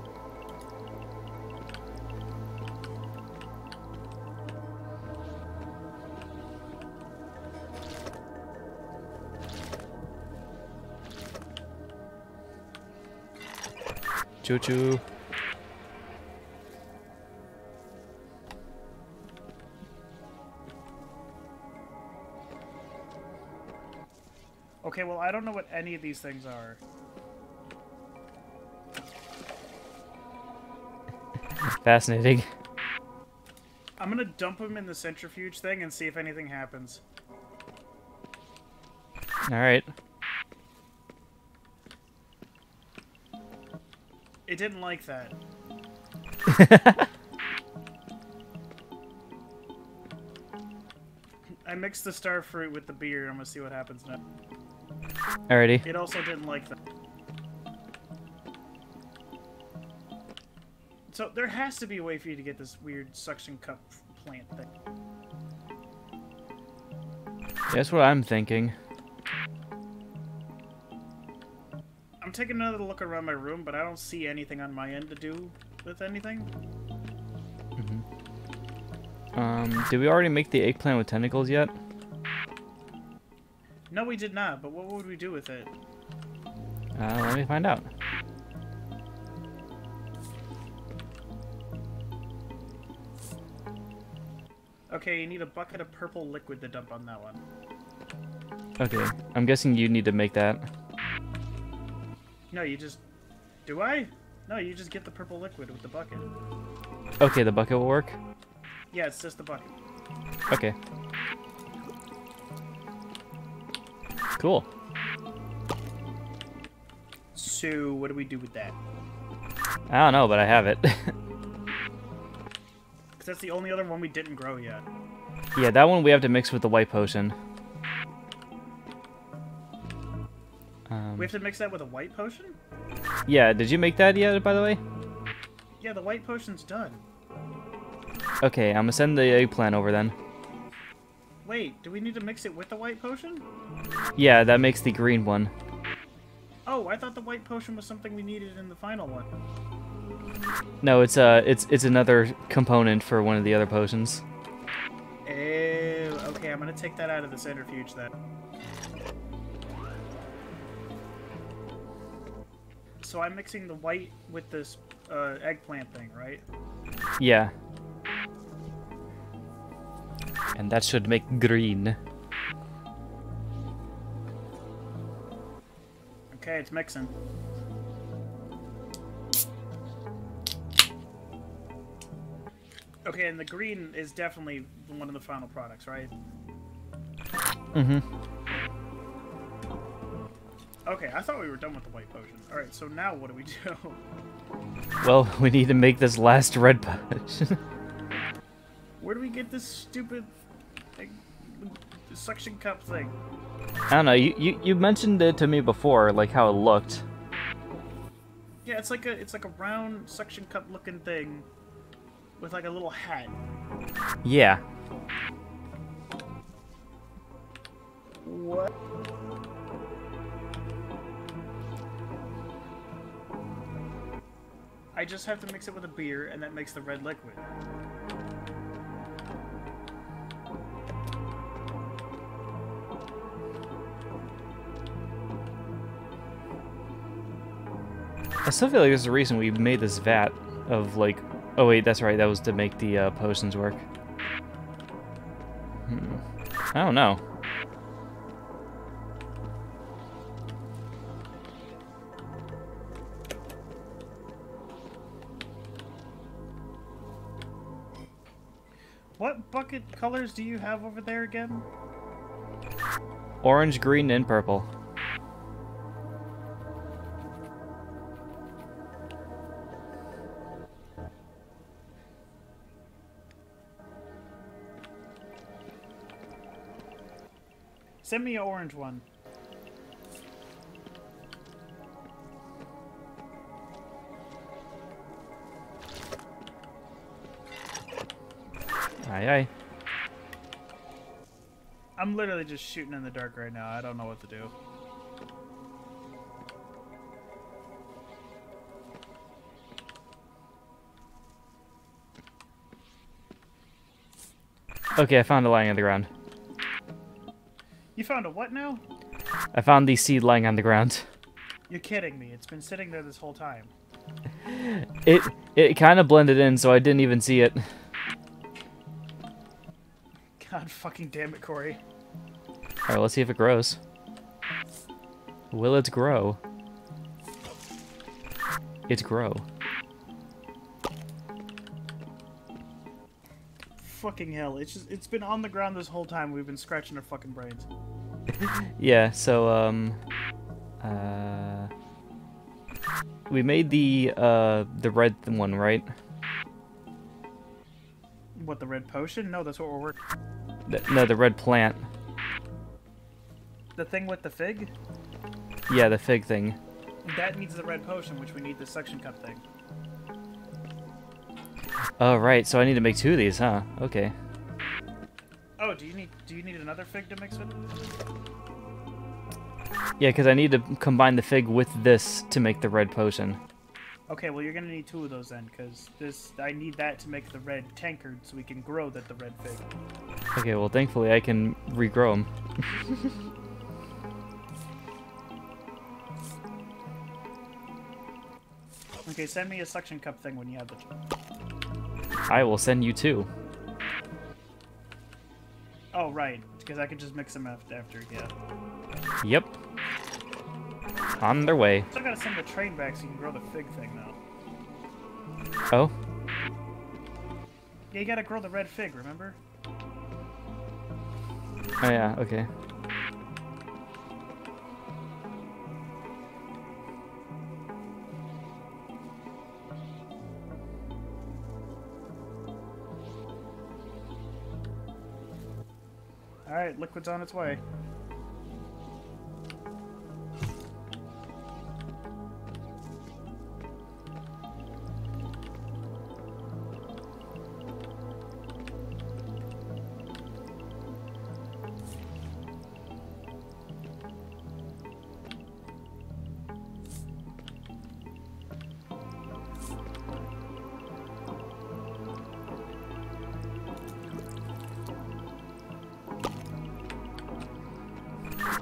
Choo choo. Okay, well, I don't know what any of these things are. Fascinating. I'm gonna dump them in the centrifuge thing and see if anything happens. Alright. It didn't like that. <laughs> I mixed the star fruit with the beer. I'm gonna see what happens now. Alrighty. It also didn't like that. So there has to be a way for you to get this weird suction cup plant thing. That's what I'm thinking. I'm taking another look around my room, but I don't see anything on my end to do with anything. Um, did we already make the eggplant with tentacles yet? No, we did not, but what would we do with it? Uh, let me find out. Okay, you need a bucket of purple liquid to dump on that one. Okay, I'm guessing you need to make that. No, you just... Do I? No, you just get the purple liquid with the bucket. Okay, the bucket will work? Yeah, it's just the bucket. Okay. Cool. So, what do we do with that? I don't know, but I have it. <laughs> That's the only other one we didn't grow yet. yeah, that one we have to mix with the white potion. Um, We have to mix that with a white potion? yeah, did you make that yet, by the way? Yeah, the white potion's done. Okay, I'm gonna send the eggplant over then. Wait, do we need to mix it with the white potion? Yeah, that makes the green one. Oh, I thought the white potion was something we needed in the final one. No, it's uh, it's it's another component for one of the other potions. Ew, okay, I'm gonna take that out of the centrifuge then. So I'm mixing the white with this uh, eggplant thing, right? Yeah. And that should make green. Okay, it's mixing. Okay, and the green is definitely one of the final products, right? Mm-hmm. Okay, I thought we were done with the white potion. Alright, so now what do we do? <laughs> Well, we need to make this last red potion. <laughs> Where do we get this stupid like, suction cup thing? I don't know. You, you you mentioned it to me before, like how it looked. Yeah, it's like a it's like a round suction cup looking thing with like a little hat. Yeah. What? I just have to mix it with a beer, and that makes the red liquid. I still feel like there's a reason we made this vat of like. Oh wait, that's right. That was to make the uh, potions work. Hmm. I don't know. What bucket colors do you have over there again? Orange, green, and purple. Send me an orange one. Aye, aye. I'm literally just shooting in the dark right now. I don't know what to do. Okay, I found a lying on the ground. You found a what now? I found the seed lying on the ground. You're kidding me. It's been sitting there this whole time. <laughs> It it kind of blended in, so I didn't even see it. God fucking damn it, Corey. Alright, let's see if it grows. Will it grow? It grow. Fucking hell. It's just it's been on the ground this whole time. We've been scratching our fucking brains. <laughs> Yeah, so, um... Uh... We made the, uh, the red one, right? What, the red potion? No, that's what we're working. The, no, the red plant. The thing with the fig? Yeah, the fig thing. That needs the red potion, which we need the suction cup thing. Oh, right, so I need to make two of these, huh? Okay. Oh, do you need do you need another fig to mix with? Yeah, because I need to combine the fig with this to make the red potion. Okay, well you're gonna need two of those then, because this I need that to make the red tankard so we can grow that the red fig. Okay, well, thankfully I can regrow them. <laughs> Okay, send me a suction cup thing when you have the. I will send you two. Oh right, because I could just mix them after. after yeah. Yep. On their way. I gotta send the train back so you can grow the fig thing now. Oh? Yeah, you gotta grow the red fig. Remember? Oh yeah, okay. All right, liquid's on its way.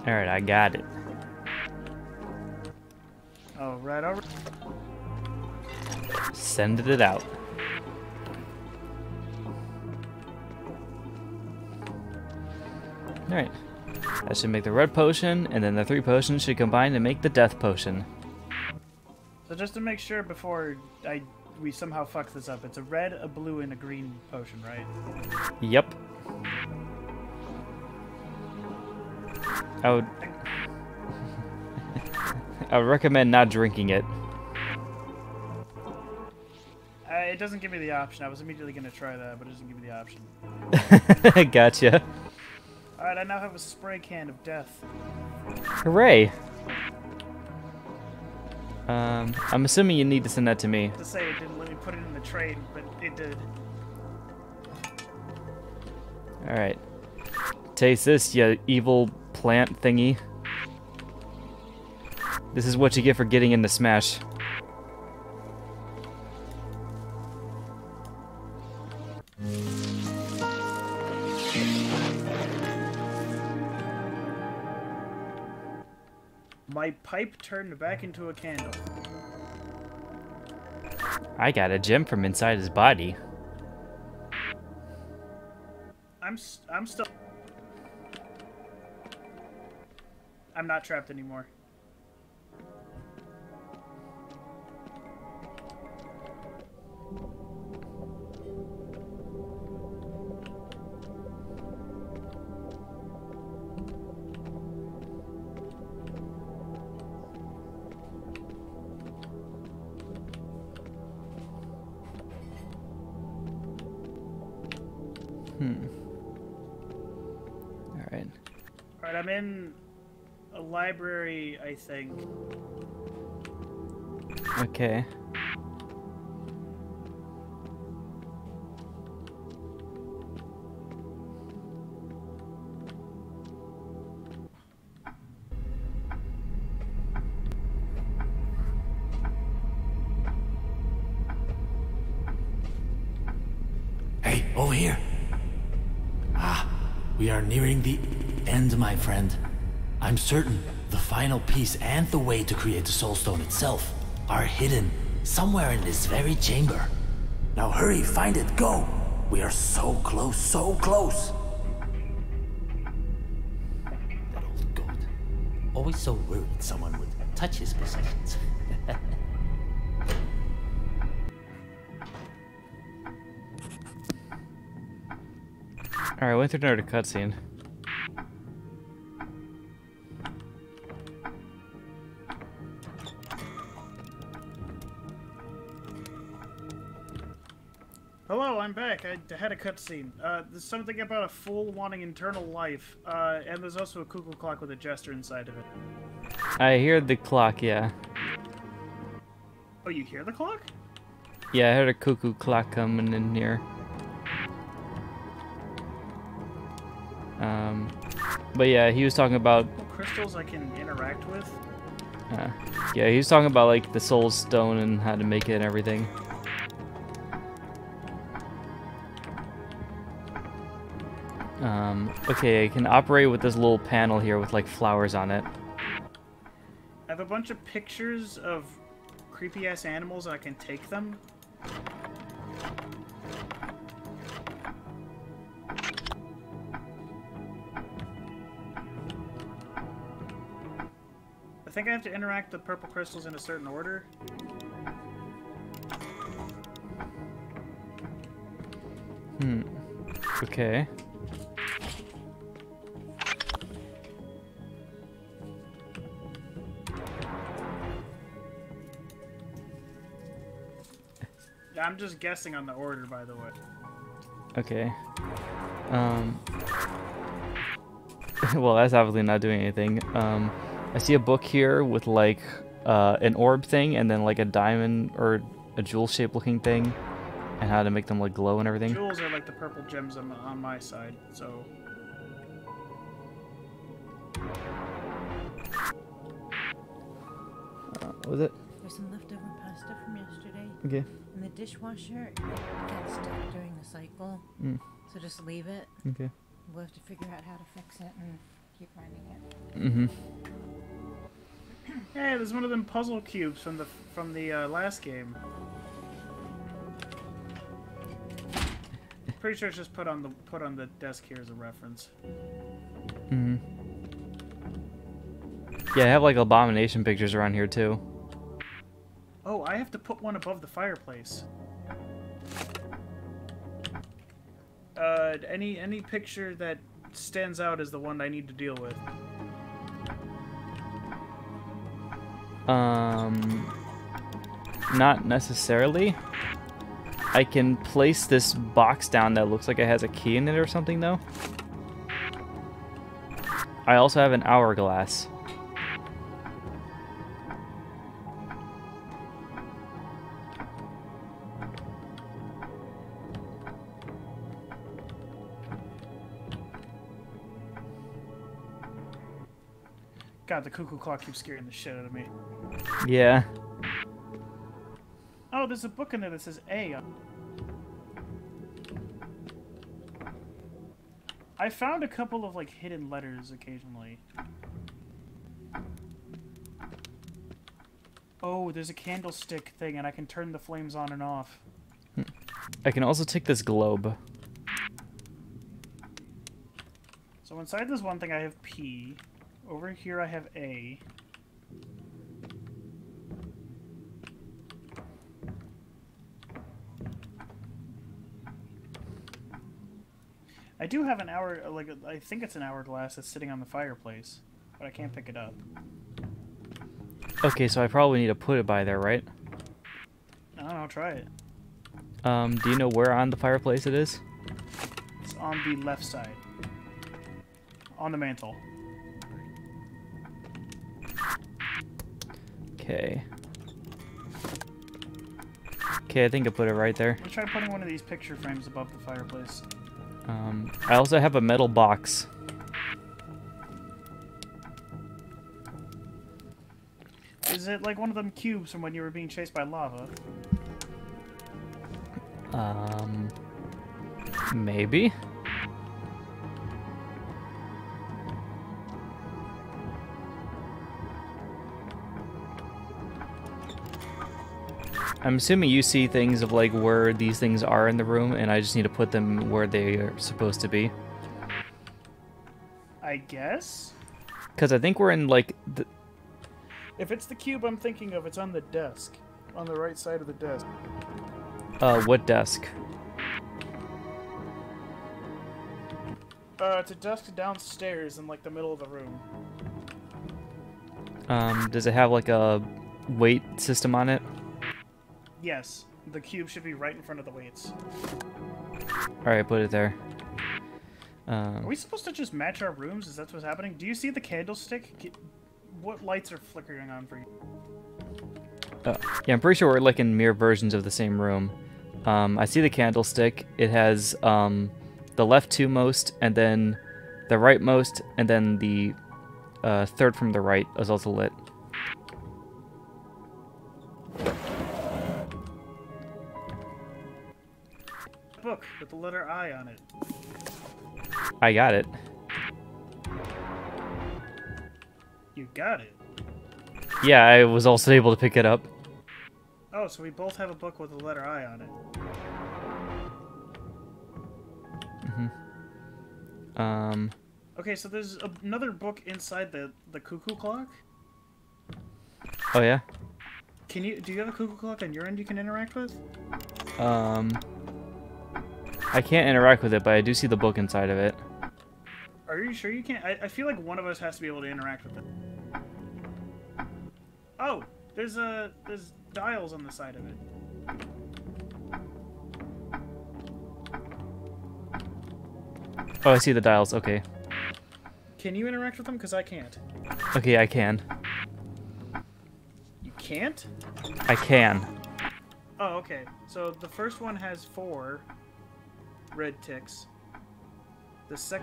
Alright, I got it. Oh, right over. Sending it out. Alright. That should make the red potion, and then the three potions should combine to make the death potion. So just to make sure before I we somehow fuck this up, it's a red, a blue, and a green potion, right? Yep. I would... I would recommend not drinking it. Uh, it doesn't give me the option. I was immediately gonna try that, but it doesn't give me the option. <laughs> gotcha. All right, I now have a spray can of death. Hooray! Um, I'm assuming you need to send that to me. To say it didn't let me put it in the train, but it did. Alright. Taste this, you evil plant thingy. This is what you get for getting into Smash. My pipe turned back into a candle. I got a gem from inside his body. I'm s I'm still. I'm not trapped anymore. Hmm. Alright. Alright, I'm in library, I think. Okay. Hey, over here. Ah, we are nearing the end, my friend. I'm certain the final piece and the way to create the Soul Stone itself are hidden somewhere in this very chamber. Now hurry, find it, go! We are so close, so close! That old goat. Always so worried someone would touch his possessions. <laughs> Alright, went through another cutscene. I had a cutscene. Uh, there's something about a fool wanting eternal life, uh, and there's also a cuckoo clock with a jester inside of it. I hear the clock, yeah. Oh, you hear the clock? Yeah, I heard a cuckoo clock coming in here. Um, but yeah, he was talking about, crystals I can interact with. uh, yeah, he was talking about like the soul stone and how to make it and everything. Um, okay, I can operate with this little panel here with like flowers on it. I have a bunch of pictures of creepy ass animals, and I can take them. I think I have to interact with the purple crystals in a certain order. Hmm. Okay. I'm just guessing on the order, by the way. Okay. Um. <laughs> well, that's obviously not doing anything. Um, I see a book here with like uh, an orb thing and then like a diamond or a jewel-shaped looking thing, and how to make them like glow and everything. Jewels are like the purple gems on, on my side, so Uh, was it? There's some leftover pasta from yesterday Okay. In the dishwasher. It got stuck during the cycle, Mm. so just leave it. Okay. We'll have to figure out how to fix it and keep running it. Mm-hmm. Hey, there's one of them puzzle cubes from the from the uh, last game. Pretty sure it's just put on the put on the desk here as a reference. Mm-hmm. Yeah, I have like abomination pictures around here too. Oh, I have to put one above the fireplace. Uh, any any picture that stands out is the one I need to deal with. Um, not necessarily. I can place this box down that looks like it has a key in it or something, though. I also have an hourglass. God, the cuckoo clock keeps scaring the shit out of me. Yeah. Oh, there's a book in there that says A. I found a couple of like hidden letters occasionally. Oh, there's a candlestick thing, and I can turn the flames on and off. I can also take this globe. So inside this one thing, I have P. Over here, I have A. I do have an hour, like I think it's an hourglass that's sitting on the fireplace, but I can't pick it up. Okay, so I probably need to put it by there, right? I don't know, try it. Um, do you know where on the fireplace it is? It's on the left side, on the mantle. Okay. Okay, I think I put it right there. Let's try putting one of these picture frames above the fireplace. Um, I also have a metal box. Is it like one of them cubes from when you were being chased by lava? Um, Maybe. I'm assuming you see things of like where these things are in the room, and I just need to put them where they are supposed to be. I guess. Because I think we're in like the, If it's the cube I'm thinking of, it's on the desk. On the right side of the desk. uh, what desk? Uh, it's a desk downstairs in like the middle of the room. Um, does it have like a weight system on it? Yes, the cube should be right in front of the weights. All right, put it there. Are Um, we supposed to just match our rooms? Is that what's happening? Do you see the candlestick? What lights are flickering on for you? uh, yeah, I'm pretty sure we're like in mirror versions of the same room. Um, I see the candlestick. It has um, the left two most, and then the right most, and then the uh, third from the right is also lit. Book with the letter I on it. I got it. You got it. Yeah, I was also able to pick it up. Oh, so we both have a book with the letter I on it. Mhm. Um, Okay, so there's another book inside the the cuckoo clock. oh yeah. Can you do you have a cuckoo clock on your end you can interact with? Um, I can't interact with it, but I do see the book inside of it. Are you sure you can't? I, I feel like one of us has to be able to interact with it. Oh, there's a there's dials on the side of it. Oh, I see the dials. Okay. Can you interact with them? Because I can't. Okay, I can. You can't? I can. Oh, okay. So the first one has four red ticks. The sec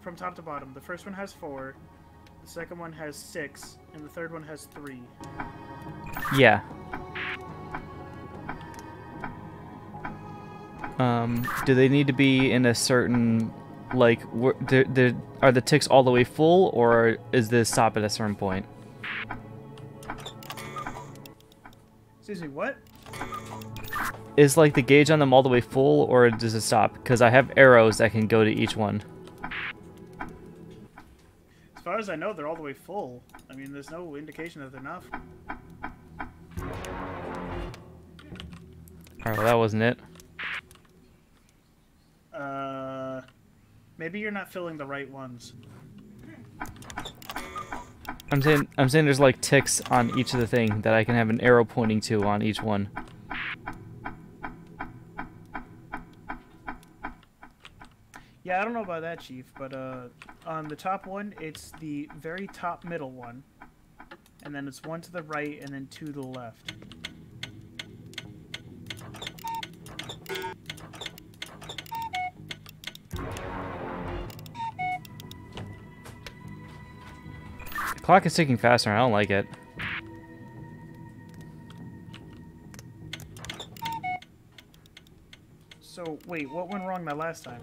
from top to bottom. The first one has four. The second one has six, and the third one has three. Yeah. Um, do they need to be in a certain, like, where, they're, they're, are the ticks all the way full, or is this stop at a certain point? Excuse me, what? Is, like, the gauge on them all the way full, or does it stop? Because I have arrows that can go to each one. As far as I know, they're all the way full. I mean, there's no indication that they're not. Alright, well, that wasn't it. Uh, maybe you're not filling the right ones. I'm saying, I'm saying there's, like, ticks on each of the thing that I can have an arrow pointing to on each one. Yeah, I don't know about that, Chief, but uh, on the top one, it's the very top middle one, and then it's one to the right, and then two to the left. The clock is ticking faster, I don't like it. So wait, what went wrong that last time?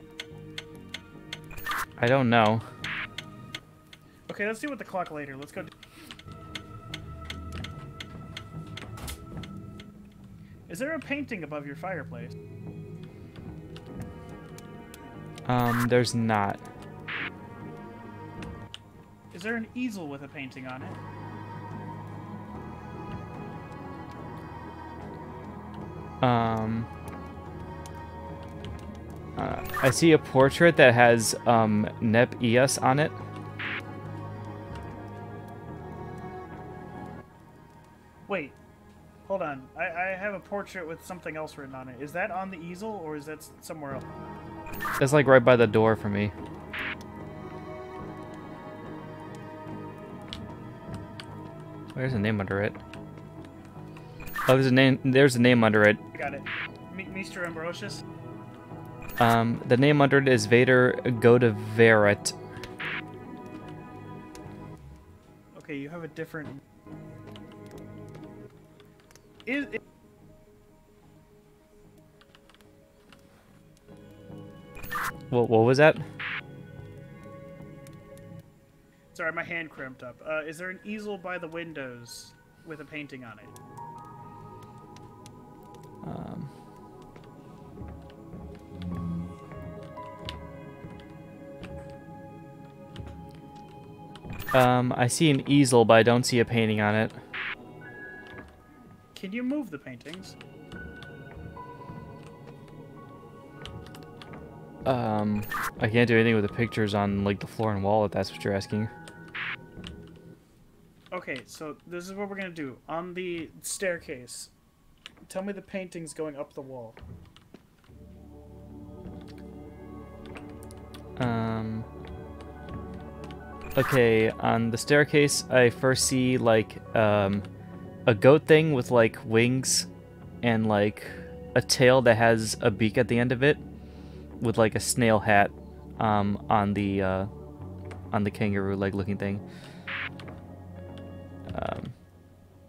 I don't know. Okay, let's deal with the clock later. Let's go. Is there a painting above your fireplace? Um, there's not. Is there an easel with a painting on it? Um, uh, I see a portrait that has um, Nep Eos on it. Wait, hold on. I, I have a portrait with something else written on it. Is that on the easel or is that somewhere else? That's like right by the door for me. There's a name under it. Oh, there's a name. There's a name under it. I got it. M- Mr. Ambrosius? Um, the name under it is Vader Godeveret. Okay, you have a different. Is, i- What, what was that? Sorry, my hand cramped up. Uh, is there an easel by the windows with a painting on it? Um, um, I see an easel, but I don't see a painting on it. Can you move the paintings? Um, I can't do anything with the pictures on like the floor and wall if that's what you're asking. Okay, so this is what we're gonna do. On the staircase, tell me the paintings going up the wall. Um. Okay, on the staircase, I first see like um, a goat thing with like wings and like a tail that has a beak at the end of it, with like a snail hat um, on the uh, on the kangaroo leg looking thing. Um,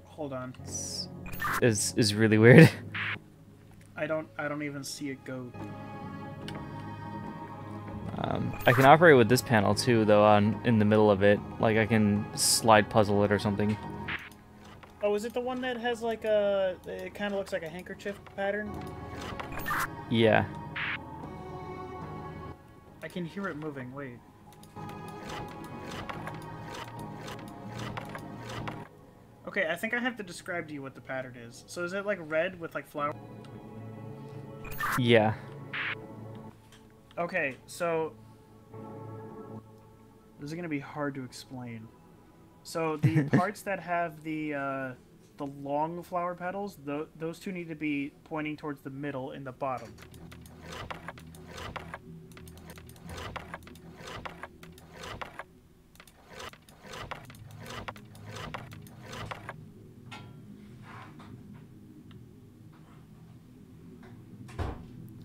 Hold on. is is really weird. <laughs> I don't I don't even see a goat. Um, I can operate with this panel too, though, on in the middle of it. Like I can slide puzzle it or something. Oh, is it the one that has like a it kind of looks like a handkerchief pattern? Yeah. I can hear it moving. Wait. Okay, I think I have to describe to you what the pattern is. So is it like red with like flower? Yeah. Okay, so this is gonna be hard to explain. So the <laughs> parts that have the uh, the long flower petals, th those two need to be pointing towards the middle and the bottom.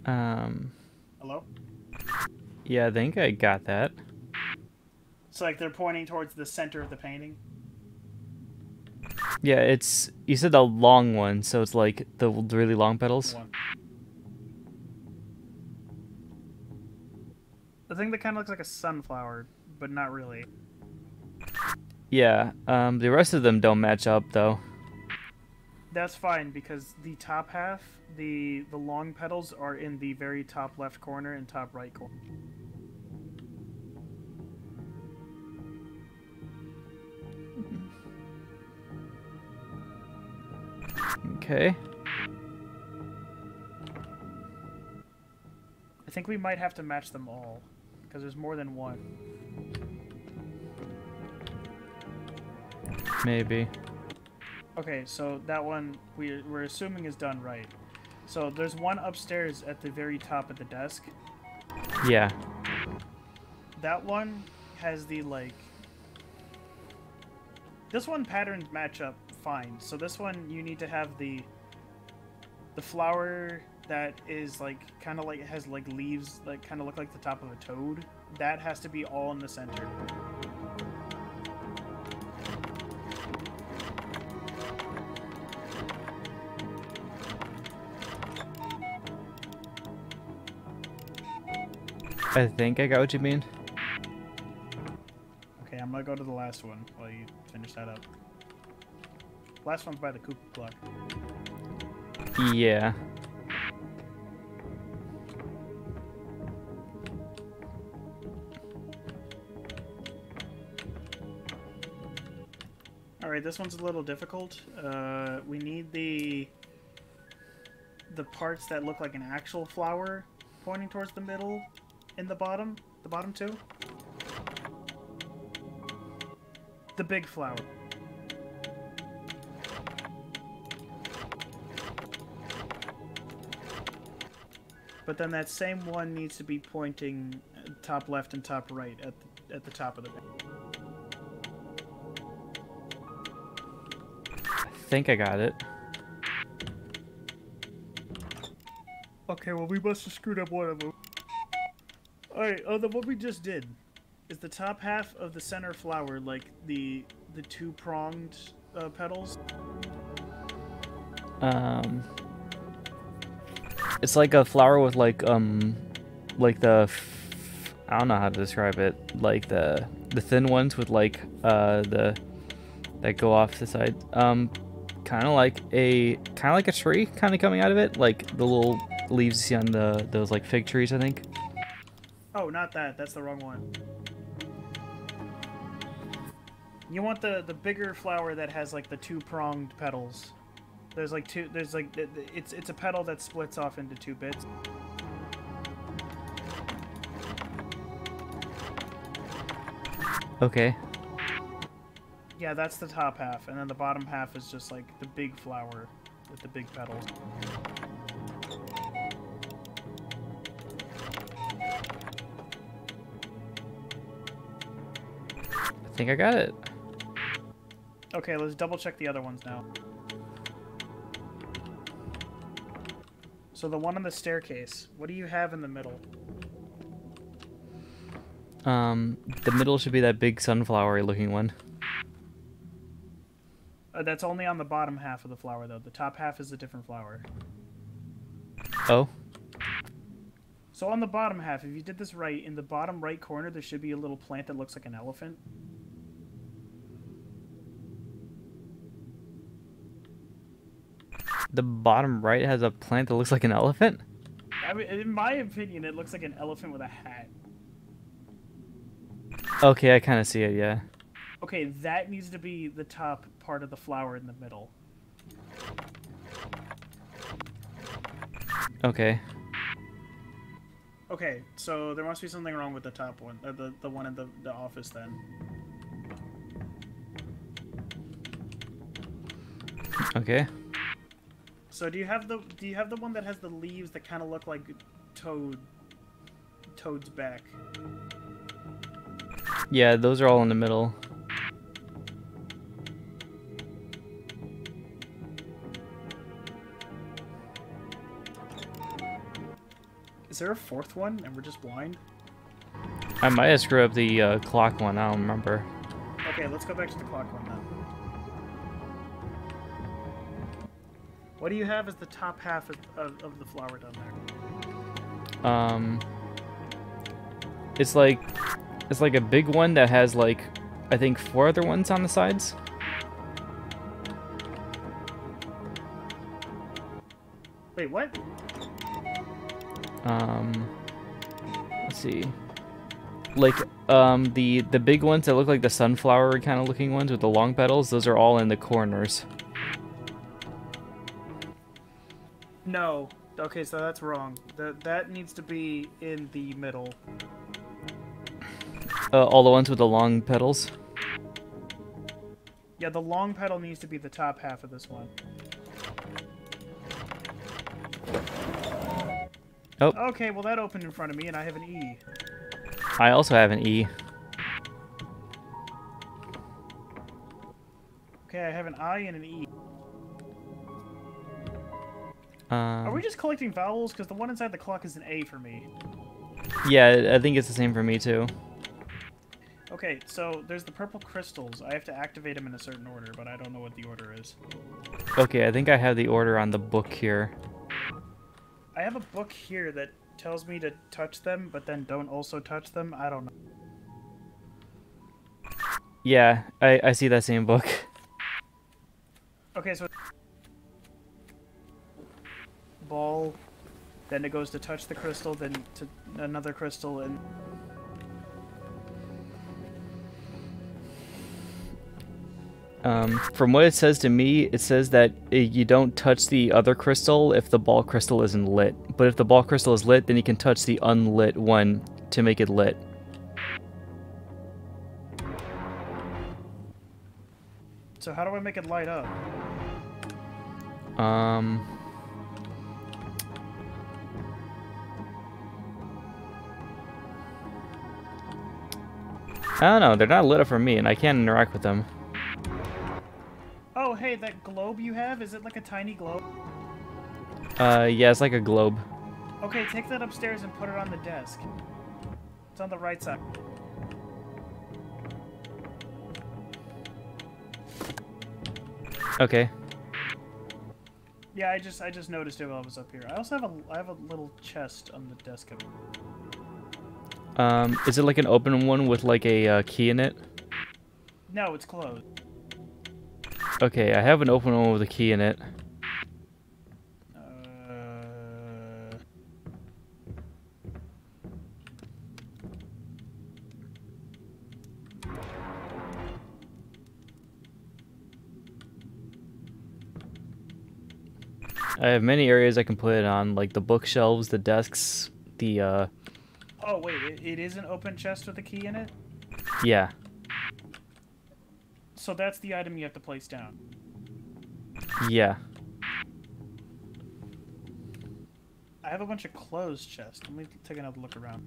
Um. Yeah, I think I got that. So like they're pointing towards the center of the painting. Yeah, it's you said the long one, so it's like the really long petals. One. The thing that kind of looks like a sunflower, but not really. Yeah. Um. The rest of them don't match up though. That's fine because the top half, the the long petals are in the very top left corner and top right corner. Okay. I think we might have to match them all because there's more than one. Maybe. Okay, so that one we we're assuming is done right. So there's one upstairs at the very top of the desk. Yeah. That one has the like. This one patterns match up fine. So this one you need to have the. The flower that is like kind of like has like leaves that kind of look like the top of a toad. That has to be all in the center. I think I got what you mean. Okay, I'm gonna go to the last one while you finish that up. Last one's by the cuckoo clock. Yeah. Alright, this one's a little difficult. Uh, we need the the parts that look like an actual flower pointing towards the middle in the bottom. The bottom two. The big flower. But then that same one needs to be pointing top left and top right at the, at the top of the I think I got it. Okay, well, we must have screwed up one of them. Alright, oh, the what we just did is the top half of the center flower, like the the two pronged uh, petals. Um. It's like a flower with like um, like the I don't know how to describe it. Like the the thin ones with like uh the that go off the side. Um, kind of like a kind of like a tree, kind of coming out of it, like the little leaves you see on the those like fig trees, I think. Oh, not that. That's the wrong one. You want the the bigger flower that has like the two pronged petals. There's like two. There's like it's it's a petal that splits off into two bits. Okay. Yeah, that's the top half, and then the bottom half is just like the big flower with the big petals. I think I got it. Okay, let's double check the other ones now. So the one on the staircase, what do you have in the middle? Um, the middle should be that big sunflowery looking one. Uh, that's only on the bottom half of the flower, though. The top half is a different flower. Oh, So on the bottom half, if you did this right, in the bottom right corner, there should be a little plant that looks like an elephant. The bottom right has a plant that looks like an elephant. I mean, in my opinion, it looks like an elephant with a hat. Okay, I kind of see it. Yeah. Okay, that needs to be the top part of the flower in the middle. Okay. Okay, so there must be something wrong with the top one, uh, the the one in the the office then. Okay. So do you have the do you have the one that has the leaves that kind of look like toad toad's back? Yeah, those are all in the middle. Is there a fourth one and we're just blind? I might have screwed up the uh, clock one. I don't remember. Okay, let's go back to the clock one then. What do you have as the top half of, of, of the flower down there? Um, it's like it's like a big one that has like I think four other ones on the sides. Wait, what? Um, let's see. Like um the the big ones that look like the sunflower kind of looking ones with the long petals. Those are all in the corners. No. Okay, so that's wrong. That that needs to be in the middle. Uh, all the ones with the long petals. Yeah, the long petal needs to be the top half of this one. Oh. Okay, well that opened in front of me and I have an E. I also have an E. Okay, I have an I and an E. Um, Are we just collecting vowels? Because the one inside the clock is an A for me. Yeah, I think it's the same for me too. Okay, so there's the purple crystals. I have to activate them in a certain order, but I don't know what the order is. Okay, I think I have the order on the book here. I have a book here that tells me to touch them, but then don't also touch them. I don't know. Yeah, I, I see that same book. Okay, so ball, then it goes to touch the crystal, then to another crystal, and Um, from what it says to me, it says that you don't touch the other crystal if the ball crystal isn't lit. But if the ball crystal is lit, then you can touch the unlit one to make it lit. so how do I make it light up? Um, I don't know. They're not lit up for me, and I can't interact with them. Oh, hey, that globe you have, is it like a tiny globe? Uh, yeah, it's like a globe. Okay, take that upstairs and put it on the desk. It's on the right side. Okay. Yeah, I just I just noticed it while I was up here. I also have a I have a little chest on the desk. Um, is it like an open one with like a uh, key in it? No, it's closed. Okay, I have an open one with a key in it. Uh, I have many areas I can put it on, like the bookshelves, the desks, the uh, oh wait, it, it is an open chest with a key in it. yeah. So that's the item you have to place down. Yeah. I have a bunch of closed chests. Let me take another look around.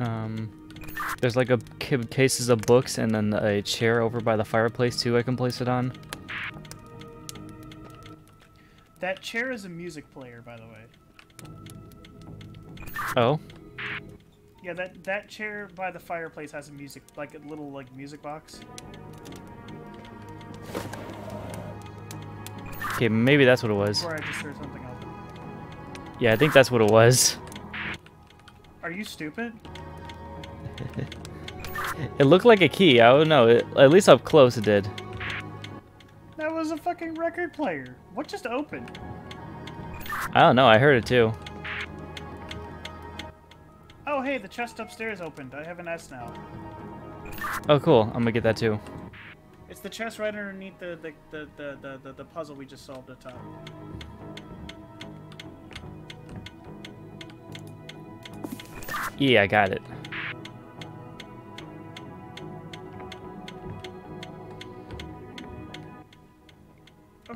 Um, there's like a ca- cases of books and then a chair over by the fireplace too. I can place it on. That chair is a music player, by the way. Oh, Yeah, that that chair by the fireplace has a music, like a little like music box. okay, maybe that's what it was. Or I just heard something else. Yeah, I think that's what it was. Are you stupid? It looked like a key. I don't know. It, at least up close, it did. That was a fucking record player. What just opened? I don't know. I heard it too. Oh, hey, the chest upstairs opened. I have an S now. Oh, cool. I'm gonna get that too. It's the chest right underneath the the, the, the, the, the, the puzzle we just solved at top. Yeah, I got it.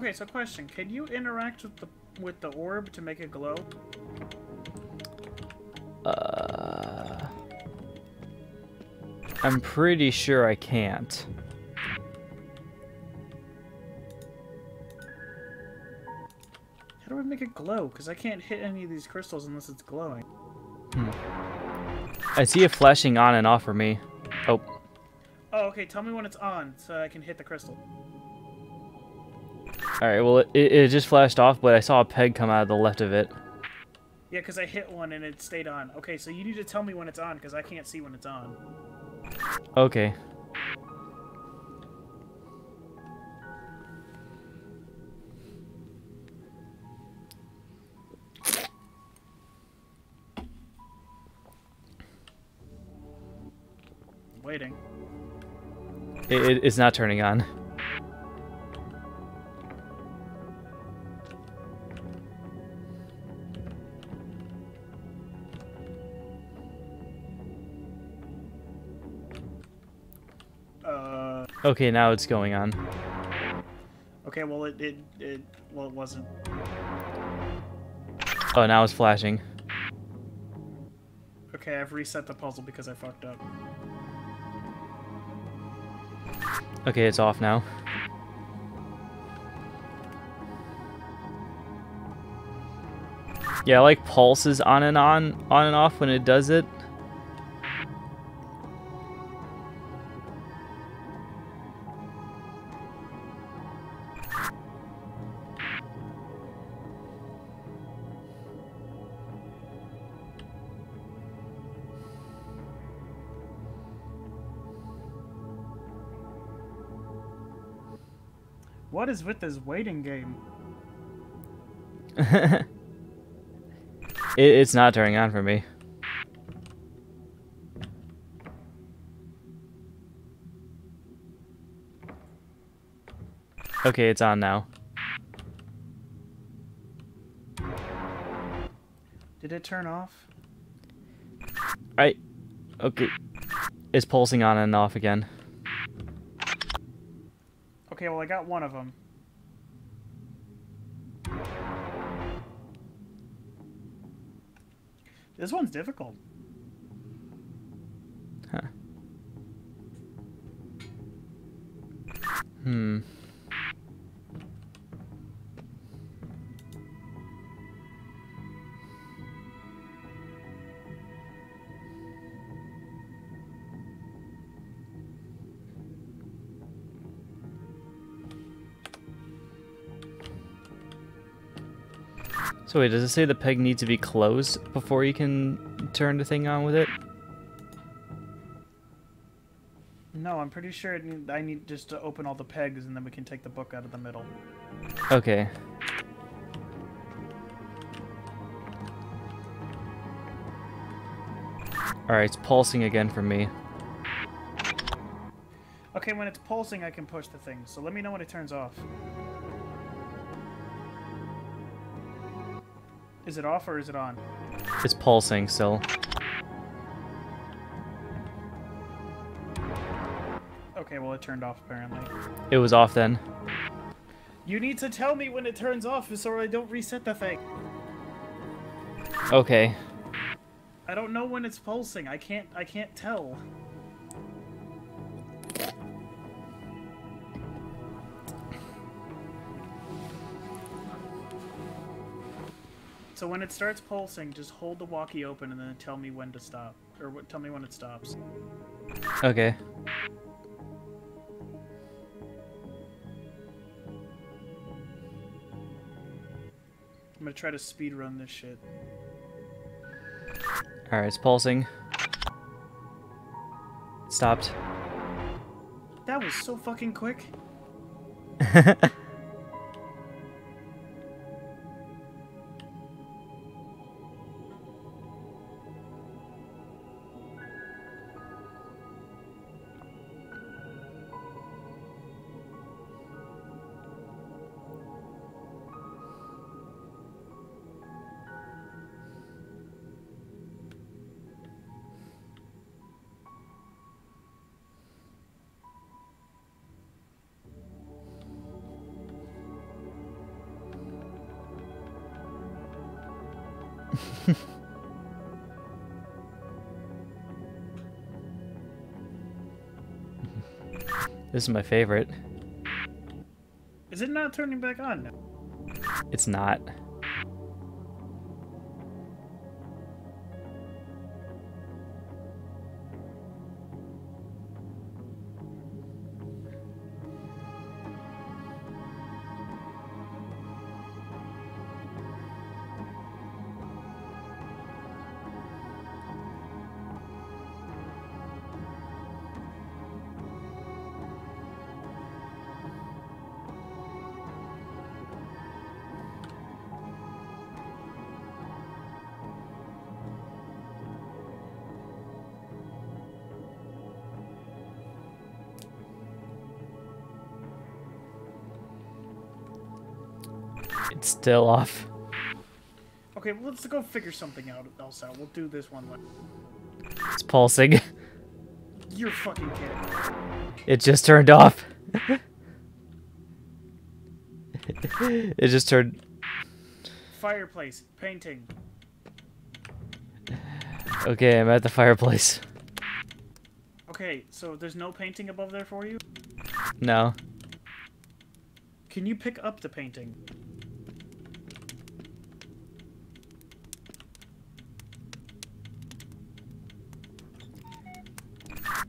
Okay, so question: Can you interact with the with the orb to make it glow? Uh, I'm pretty sure I can't. How do I make it glow? Because I can't hit any of these crystals unless it's glowing. I see it flashing on and off for me. Oh, Oh, okay. Tell me when it's on so I can hit the crystal. All right. Well, it, it just flashed off, but I saw a peg come out of the left of it. Yeah, because I hit one and it stayed on. Okay, so you need to tell me when it's on because I can't see when it's on. Okay. waiting. It, it, it's not turning on. Okay, now it's going on. okay, well it, it, it well it wasn't. Oh, now it's flashing. Okay, I've reset the puzzle because I fucked up. Okay, it's off now. Yeah, I like pulses on and on, on and off when it does it. Is with this waiting game? <laughs> it, it's not turning on for me. Okay, it's on now. Did it turn off? Right. Okay. It's pulsing on and off again. Okay, well I got one of them. This one's difficult. Huh. Hmm. So wait, does it say the peg needs to be closed before you can turn the thing on with it? No, I'm pretty sure it need, I need just to open all the pegs and then we can take the book out of the middle. Okay. Alright, it's pulsing again for me. Okay, when it's pulsing, I can push the thing. So let me know when it turns off. Is it off or is it on? It's pulsing still. Okay, well it turned off apparently. It was off then. You need to tell me when it turns off so I don't reset the thing. Okay. I don't know when it's pulsing. I can't I can't tell. So when it starts pulsing, just hold the walkie open and then tell me when to stop. Or what, tell me when it stops. Okay. I'm gonna try to speed run this shit. Alright, it's pulsing. It stopped. That was so fucking quick. <laughs> This is my favorite. Is it not turning back on? It's not. Still off. Okay, well, let's go figure something out else out. We'll do this one later. It's pulsing. You're fucking kidding. It just turned off. <laughs> it just turned. Fireplace, painting. Okay, I'm at the fireplace. Okay, so there's no painting above there for you? No. Can you pick up the painting?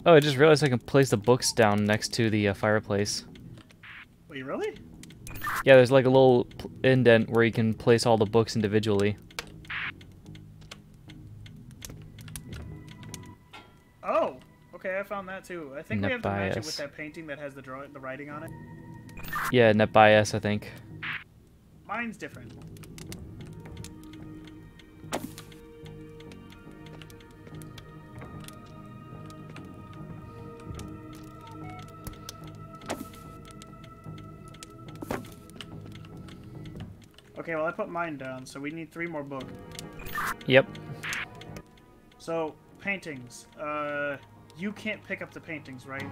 Oh, I just realized I can place the books down next to the uh, fireplace. Wait, really? Yeah, there's like a little indent where you can place all the books individually. Oh, okay, I found that too. I think we have to match it with that painting that has the draw the writing on it. Yeah, net bias, I think. Mine's different. Okay, well I put mine down, so we need three more books. Yep. So, paintings. Uh, you can't pick up the paintings, right?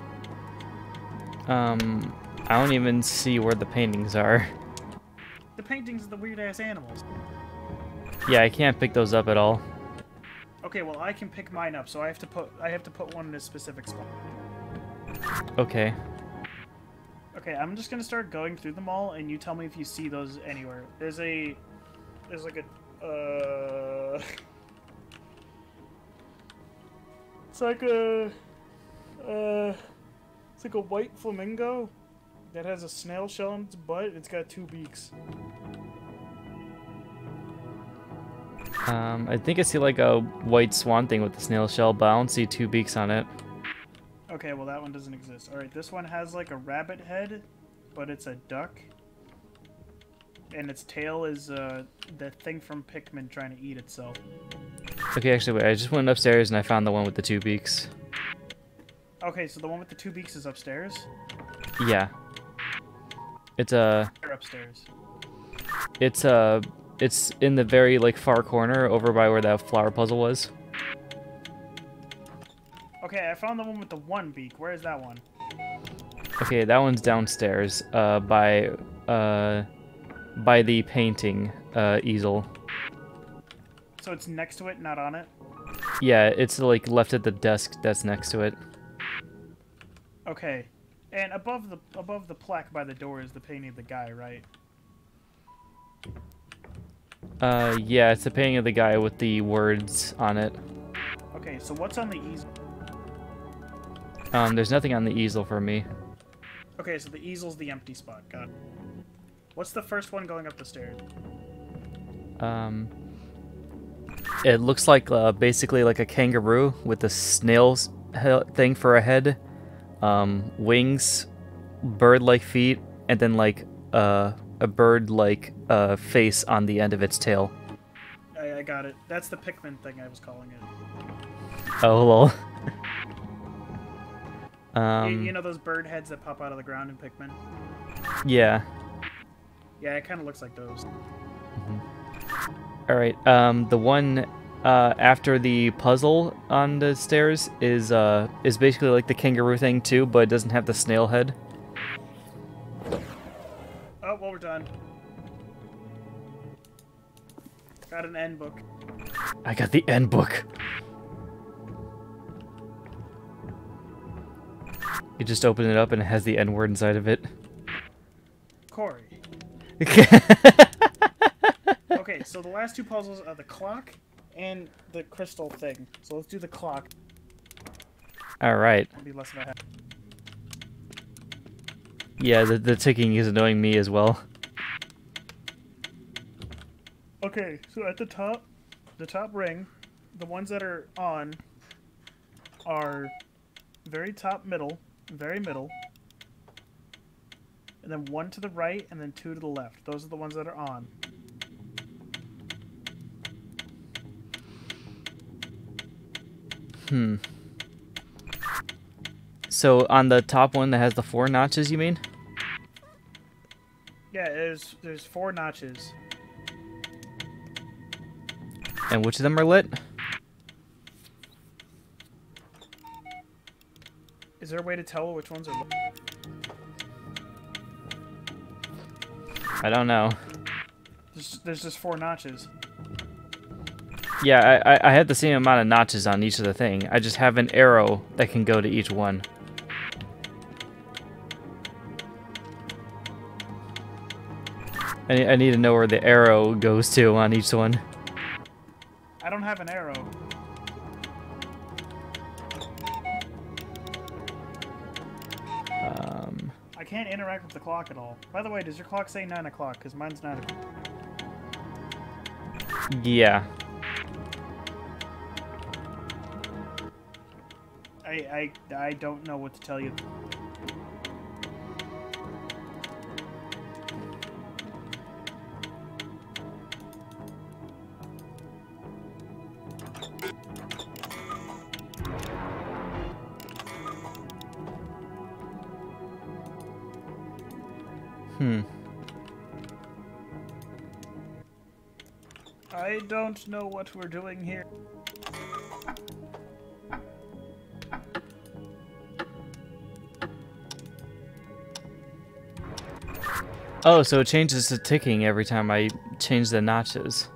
Um, I don't even see where the paintings are. The paintings of the weird ass animals. Yeah, I can't pick those up at all. Okay, well I can pick mine up, so I have to put I have to put one in a specific spot. Okay. Okay, I'm just gonna start going through them all, and you tell me if you see those anywhere. There's a, there's like a, uh, it's like a, uh, it's like a white flamingo that has a snail shell on its butt. It's got two beaks. Um, I think I see like a white swan thing with the snail shell, but I don't see two beaks on it. Okay, well that one doesn't exist. Alright, this one has like a rabbit head, but it's a duck. And its tail is uh, the thing from Pikmin trying to eat itself. Okay, actually, wait. I just went upstairs and I found the one with the two beaks. Okay, so the one with the two beaks is upstairs? Yeah. It's a. Or upstairs? It's a. It's in the very like far corner over by where that flower puzzle was. Okay, I found the one with the one beak. Where is that one? Okay, that one's downstairs. Uh, by uh, by the painting uh easel. So it's next to it, not on it? Yeah, it's like left at the desk that's next to it. Okay. And above the above the plaque by the door is the painting of the guy, right? Uh, yeah, it's the painting of the guy with the words on it. Okay, so what's on the easel? Um, there's nothing on the easel for me. Okay, so the easel's the empty spot. Got it. What's the first one going up the stairs? Um, it looks like uh, basically like a kangaroo with a snail's thing for a head, um, wings, bird-like feet, and then like uh, a bird-like uh, face on the end of its tail. I, I got it. That's the Pikmin thing I was calling it. Oh lol. You- um, you know those bird heads that pop out of the ground in Pikmin? yeah. Yeah, it kind of looks like those. All right. Um, the one uh, after the puzzle on the stairs is uh, is basically like the kangaroo thing too, but it doesn't have the snail head. Oh, well, we're done. Got an end book. I got the end book. You just open it up and it has the N word inside of it. Corey. <laughs> Okay, so the last two puzzles are the clock and the crystal thing. So let's do the clock. All right. It'll be less of a hassle. Yeah, the, the ticking is annoying me as well. Okay, so at the top, the top ring, the ones that are on are very top middle, very middle, and then one to the right, and then two to the left. Those are the ones that are on. Hmm. So on the top one that has the four notches, you mean? Yeah, there's there's four notches. And which of them are lit? Is there a way to tell which ones are? I don't know. There's, there's just four notches. Yeah, I, I, I had the same amount of notches on each of the thing. I just have an arrow that can go to each one. I, I need to know where the arrow goes to on each one. I don't have an arrow. Can't interact with the clock at all. By the way, does your clock say 9 o'clock? Because mine's 9 o'clock. yeah. I, I, I don't know what to tell you. I don't know what we're doing here. Oh, so it changes to ticking every time I change the notches.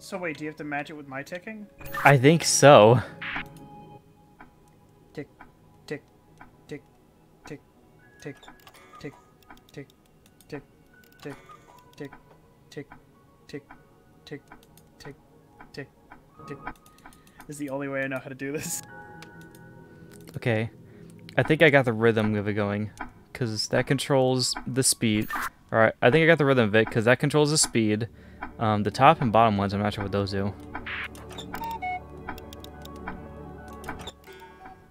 So wait, do you have to match it with my ticking? I think so. Tick, tick, tick, tick, tick, tick, tick, tick, tick, tick, tick, tick, tick, tick, tick, tick. This is the only way I know how to do this. Okay. I think I got the rhythm of it going. because that controls the speed. Alright, I think I got the rhythm of it, because that controls the speed. Um, the top and bottom ones, I'm not sure what those do.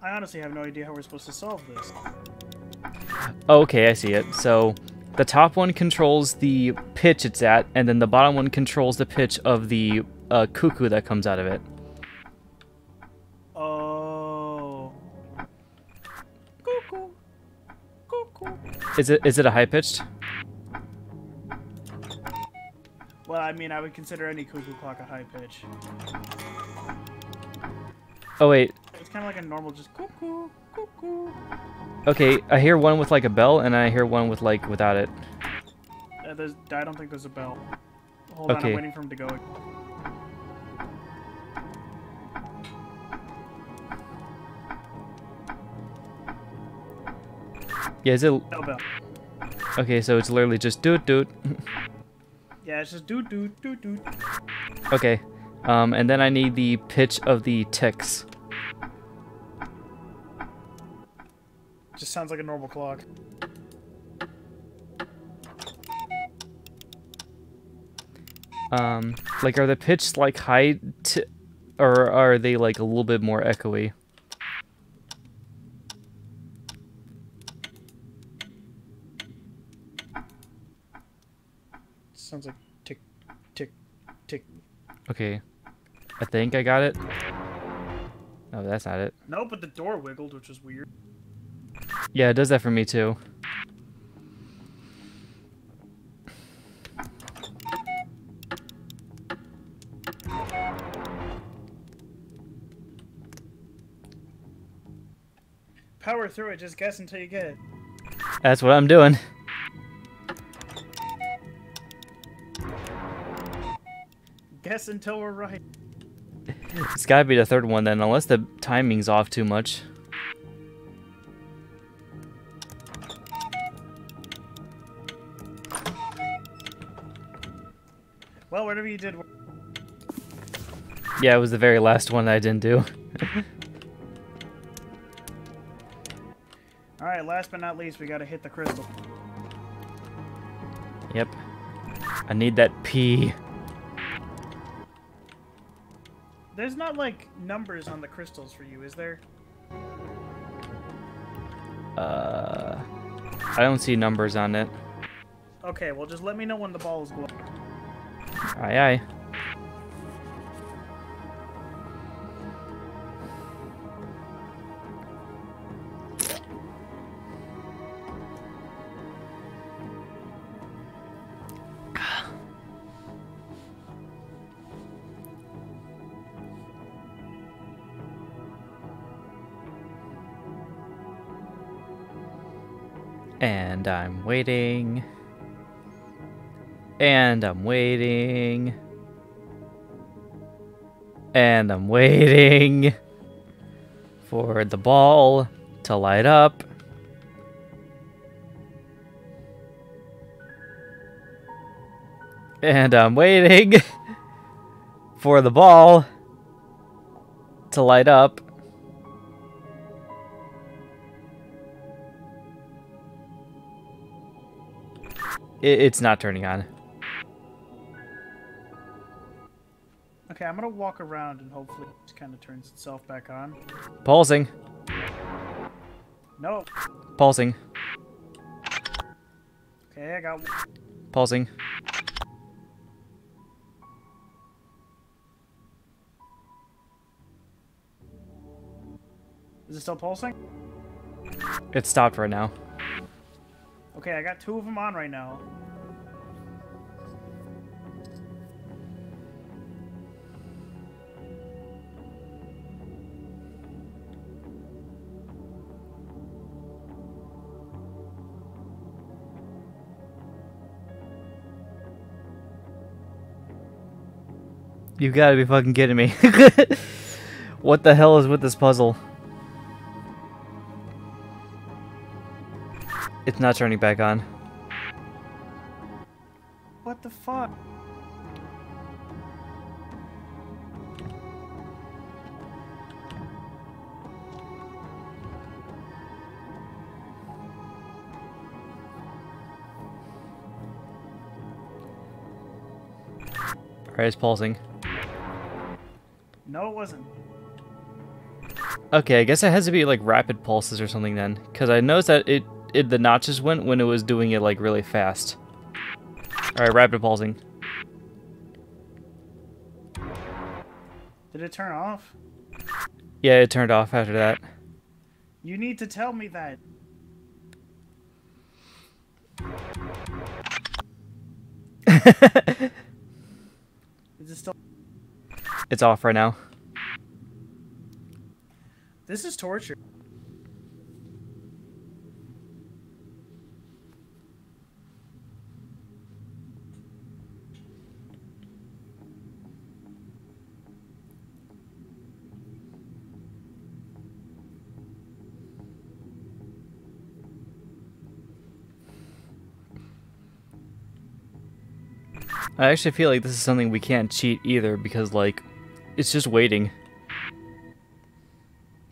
I honestly have no idea how we're supposed to solve this. Okay, I see it. So, the top one controls the pitch it's at, and then the bottom one controls the pitch of the uh, cuckoo that comes out of it. Oh. Cuckoo. Cuckoo. Is it is it a high pitched? Well, I mean, I would consider any cuckoo clock a high pitch. Oh wait, It's kind of like a normal, just cuckoo, cuckoo. Okay. I hear one with like a bell, and I hear one with like without it. Uh, I don't think there's a bell. Hold on, Okay. I'm waiting for him to go. Yeah, is it? No bell. Okay, so it's literally just doot doot. <laughs> Yeah, it's just doot doot doot doot. okay, um, and then I need the pitch of the ticks. Just sounds like a normal clock. Um, like are the pitch like high, t- or are they like a little bit more echoey? Sounds like tick, tick, tick. Okay, I think I got it. No, that's not it. No, but the door wiggled, which was weird. Yeah, it does that for me too. Power through it, just guess until you get it. That's what I'm doing. Guess until we're right. It's gotta be the third one then, unless the timing's off too much. Whatever you did. Yeah, it was the very last one that I didn't do. <laughs> Alright, last but not least, we gotta hit the crystal. Yep. I need that P. There's not, like, numbers on the crystals for you, is there? Uh, I don't see numbers on it. Okay, well, just let me know when the ball is glowing. Aye aye. And I'm waiting. And I'm waiting. And I'm waiting for the ball to light up. And I'm waiting <laughs> for the ball to light up. It's not turning on. Okay, I'm gonna walk around and hopefully it just kind of turns itself back on. Pulsing. No. Pulsing. Okay, I got. Pulsing. Is it still pulsing? It stopped right now. Okay, I got two of them on right now. You've got to be fucking kidding me. <laughs> what the hell is with this puzzle? It's not turning back on. What the fuck? Alright, it's pausing. No, it wasn't. Okay, I guess it has to be like rapid pulses or something then, because I noticed that it, it the notches went when it was doing it like really fast. All right, rapid pulsing. Did it turn off? Yeah, it turned off after that. You need to tell me that. <laughs> Is it still? It's off right now. This is torture. I actually feel like this is something we can't cheat either because like, it's just waiting.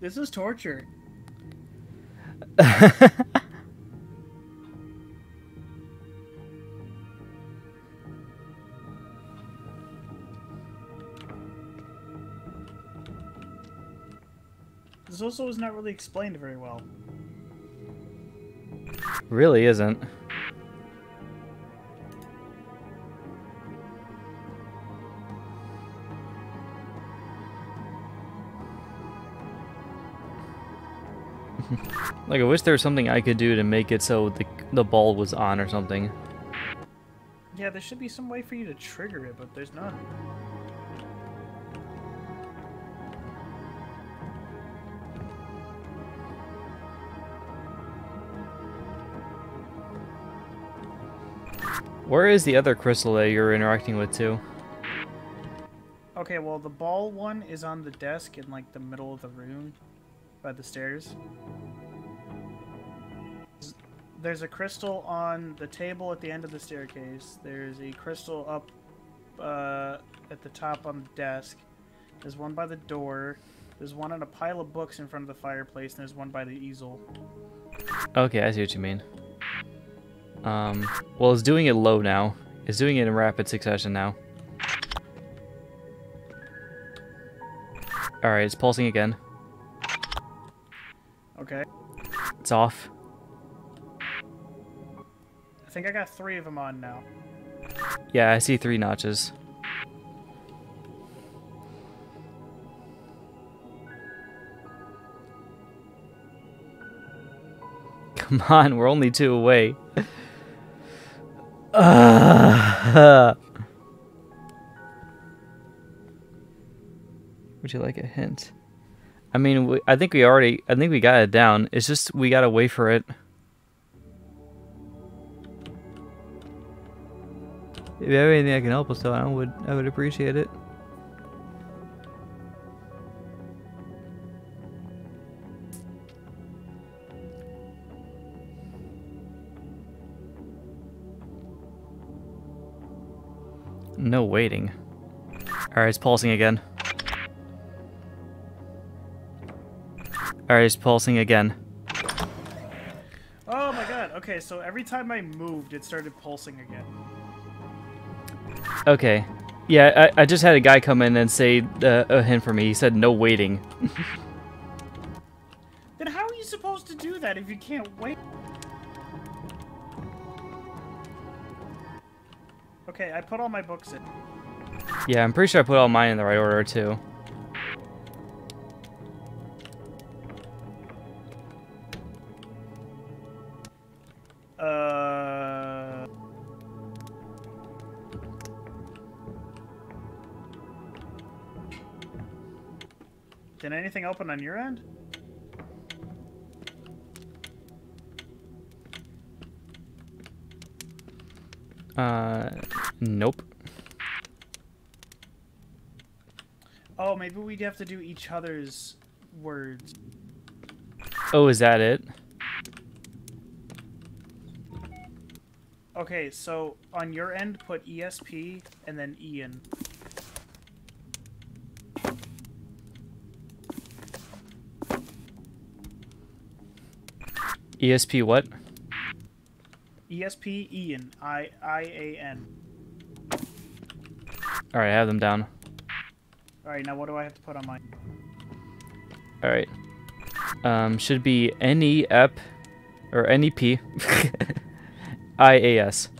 This is torture. <laughs> This also was not really explained very well. really isn't. Like I wish there was something I could do to make it so the the ball was on or something. Yeah, there should be some way for you to trigger it, but there's none. Where is the other crystal that you're interacting with too? Okay, well, the ball one is on the desk in, like, the middle of the room by the stairs. There's a crystal on the table at the end of the staircase. There's a crystal up uh, at the top on the desk. There's one by the door. There's one on a pile of books in front of the fireplace, and there's one by the easel. Okay, I see what you mean. Um, well, it's doing it low now. It's doing it in rapid succession now. Alright, it's pulsing again. Okay. It's off. I think I got three of them on now. Yeah, I see three notches. <laughs> Come on, we're only two away. <laughs> Would you like a hint? I mean, I think we already, I think we got it down. It's just we gotta wait for it. If you have anything I can help us, though, I would, I would appreciate it. No waiting. Alright, it's pulsing again. Alright, it's pulsing again. Oh my god, okay, so every time I moved, it started pulsing again. Okay. Yeah, I, I just had a guy come in and say uh, a hint for me. He said no waiting. <laughs> Then how are you supposed to do that if you can't wait? Okay, I put all my books in. Yeah, I'm pretty sure I put all mine in the right order, too. Anything open on your end? Uh, nope. Oh, maybe we'd have to do each other's words. Oh, is that it? Okay, so on your end, put ESP and then Ian. ESP what? ESP Ian. I I A N. All right, I have them down. All right, now what do I have to put on mine? All right. Um, should be NEP or NEP IAS. <laughs>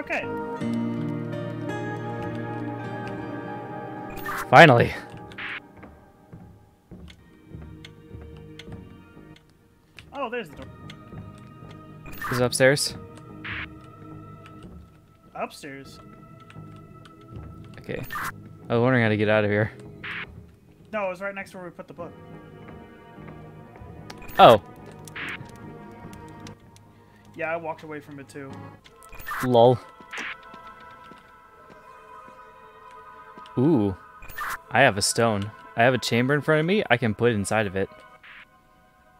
Okay. Finally. Is upstairs? Upstairs. Okay. I was wondering how to get out of here. No, it was right next to where we put the book. Oh, Yeah, I walked away from it too. lol. Ooh. I have a stone. I have a chamber in front of me. I can put inside of it.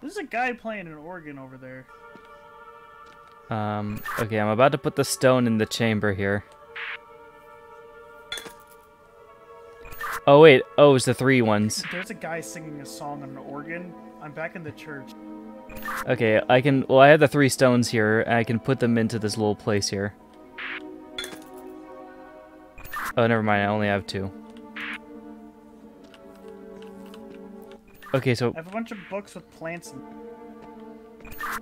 There's a guy playing an organ over there. Um, okay, I'm about to put the stone in the chamber here. Oh, wait. Oh, it's the three ones. There's a guy singing a song on an organ. I'm back in the church. Okay, I can... Well, I have the three stones here, and I can put them into this little place here. Oh, never mind. I only have two. Okay, so... I have a bunch of books with plants in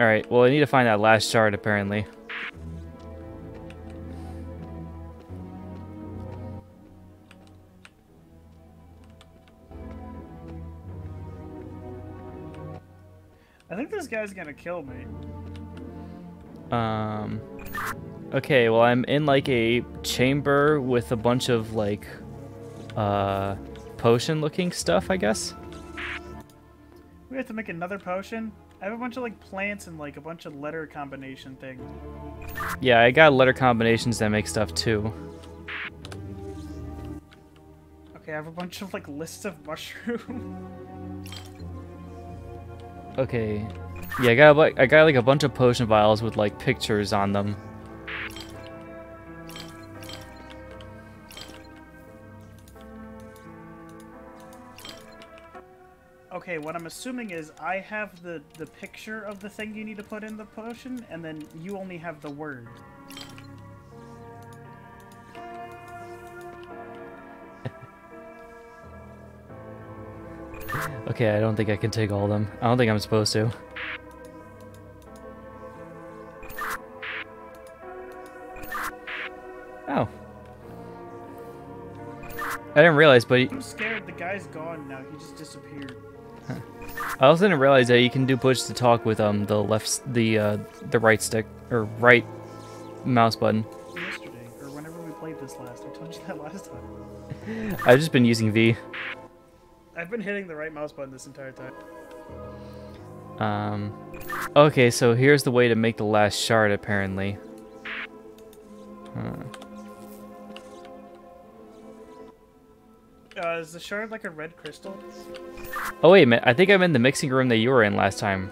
Alright, well, I need to find that last shard, apparently. I think this guy's gonna kill me. Um... Okay, well, I'm in, like, a chamber with a bunch of, like, uh... Potion-looking stuff, I guess? We have to make another potion. I have a bunch of like plants and like a bunch of letter combination things. Yeah, I got letter combinations that make stuff, too. Okay, I have a bunch of like lists of <laughs> mushrooms. Okay. Yeah, I got like I got like a bunch of potion vials with like pictures on them. Okay, what I'm assuming is I have the the picture of the thing you need to put in the potion, and then you only have the word. <laughs> Okay, I don't think I can take all of them. I don't think I'm supposed to. Oh. I didn't realize, but I'm scared. The guy's gone now. He just disappeared. I also didn't realize that you can do push to talk with um the left, the uh, the right stick or right mouse button. Yesterday, or whenever we played this last. I told you that last time. <laughs> I've just been using V. I've been hitting the right mouse button this entire time. Um, okay, so here's the way to make the last shard, apparently. Huh. Uh, is the shard like a red crystal? Oh wait a minute, I think I'm in the mixing room that you were in last time.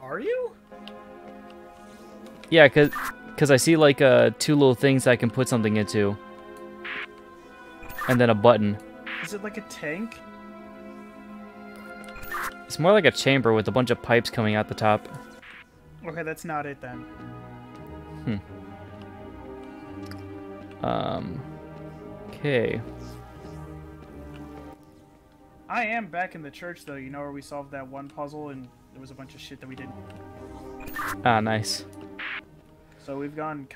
Are you? Yeah, cause, cause I see like uh two little things I can put something into, and then a button. Is it like a tank? It's more like a chamber with a bunch of pipes coming out the top. Okay, that's not it then. Hmm. Um. Okay. I am back in the church though. You know where we solved that one puzzle and there was a bunch of shit that we didn't. Ah, nice. So we've gone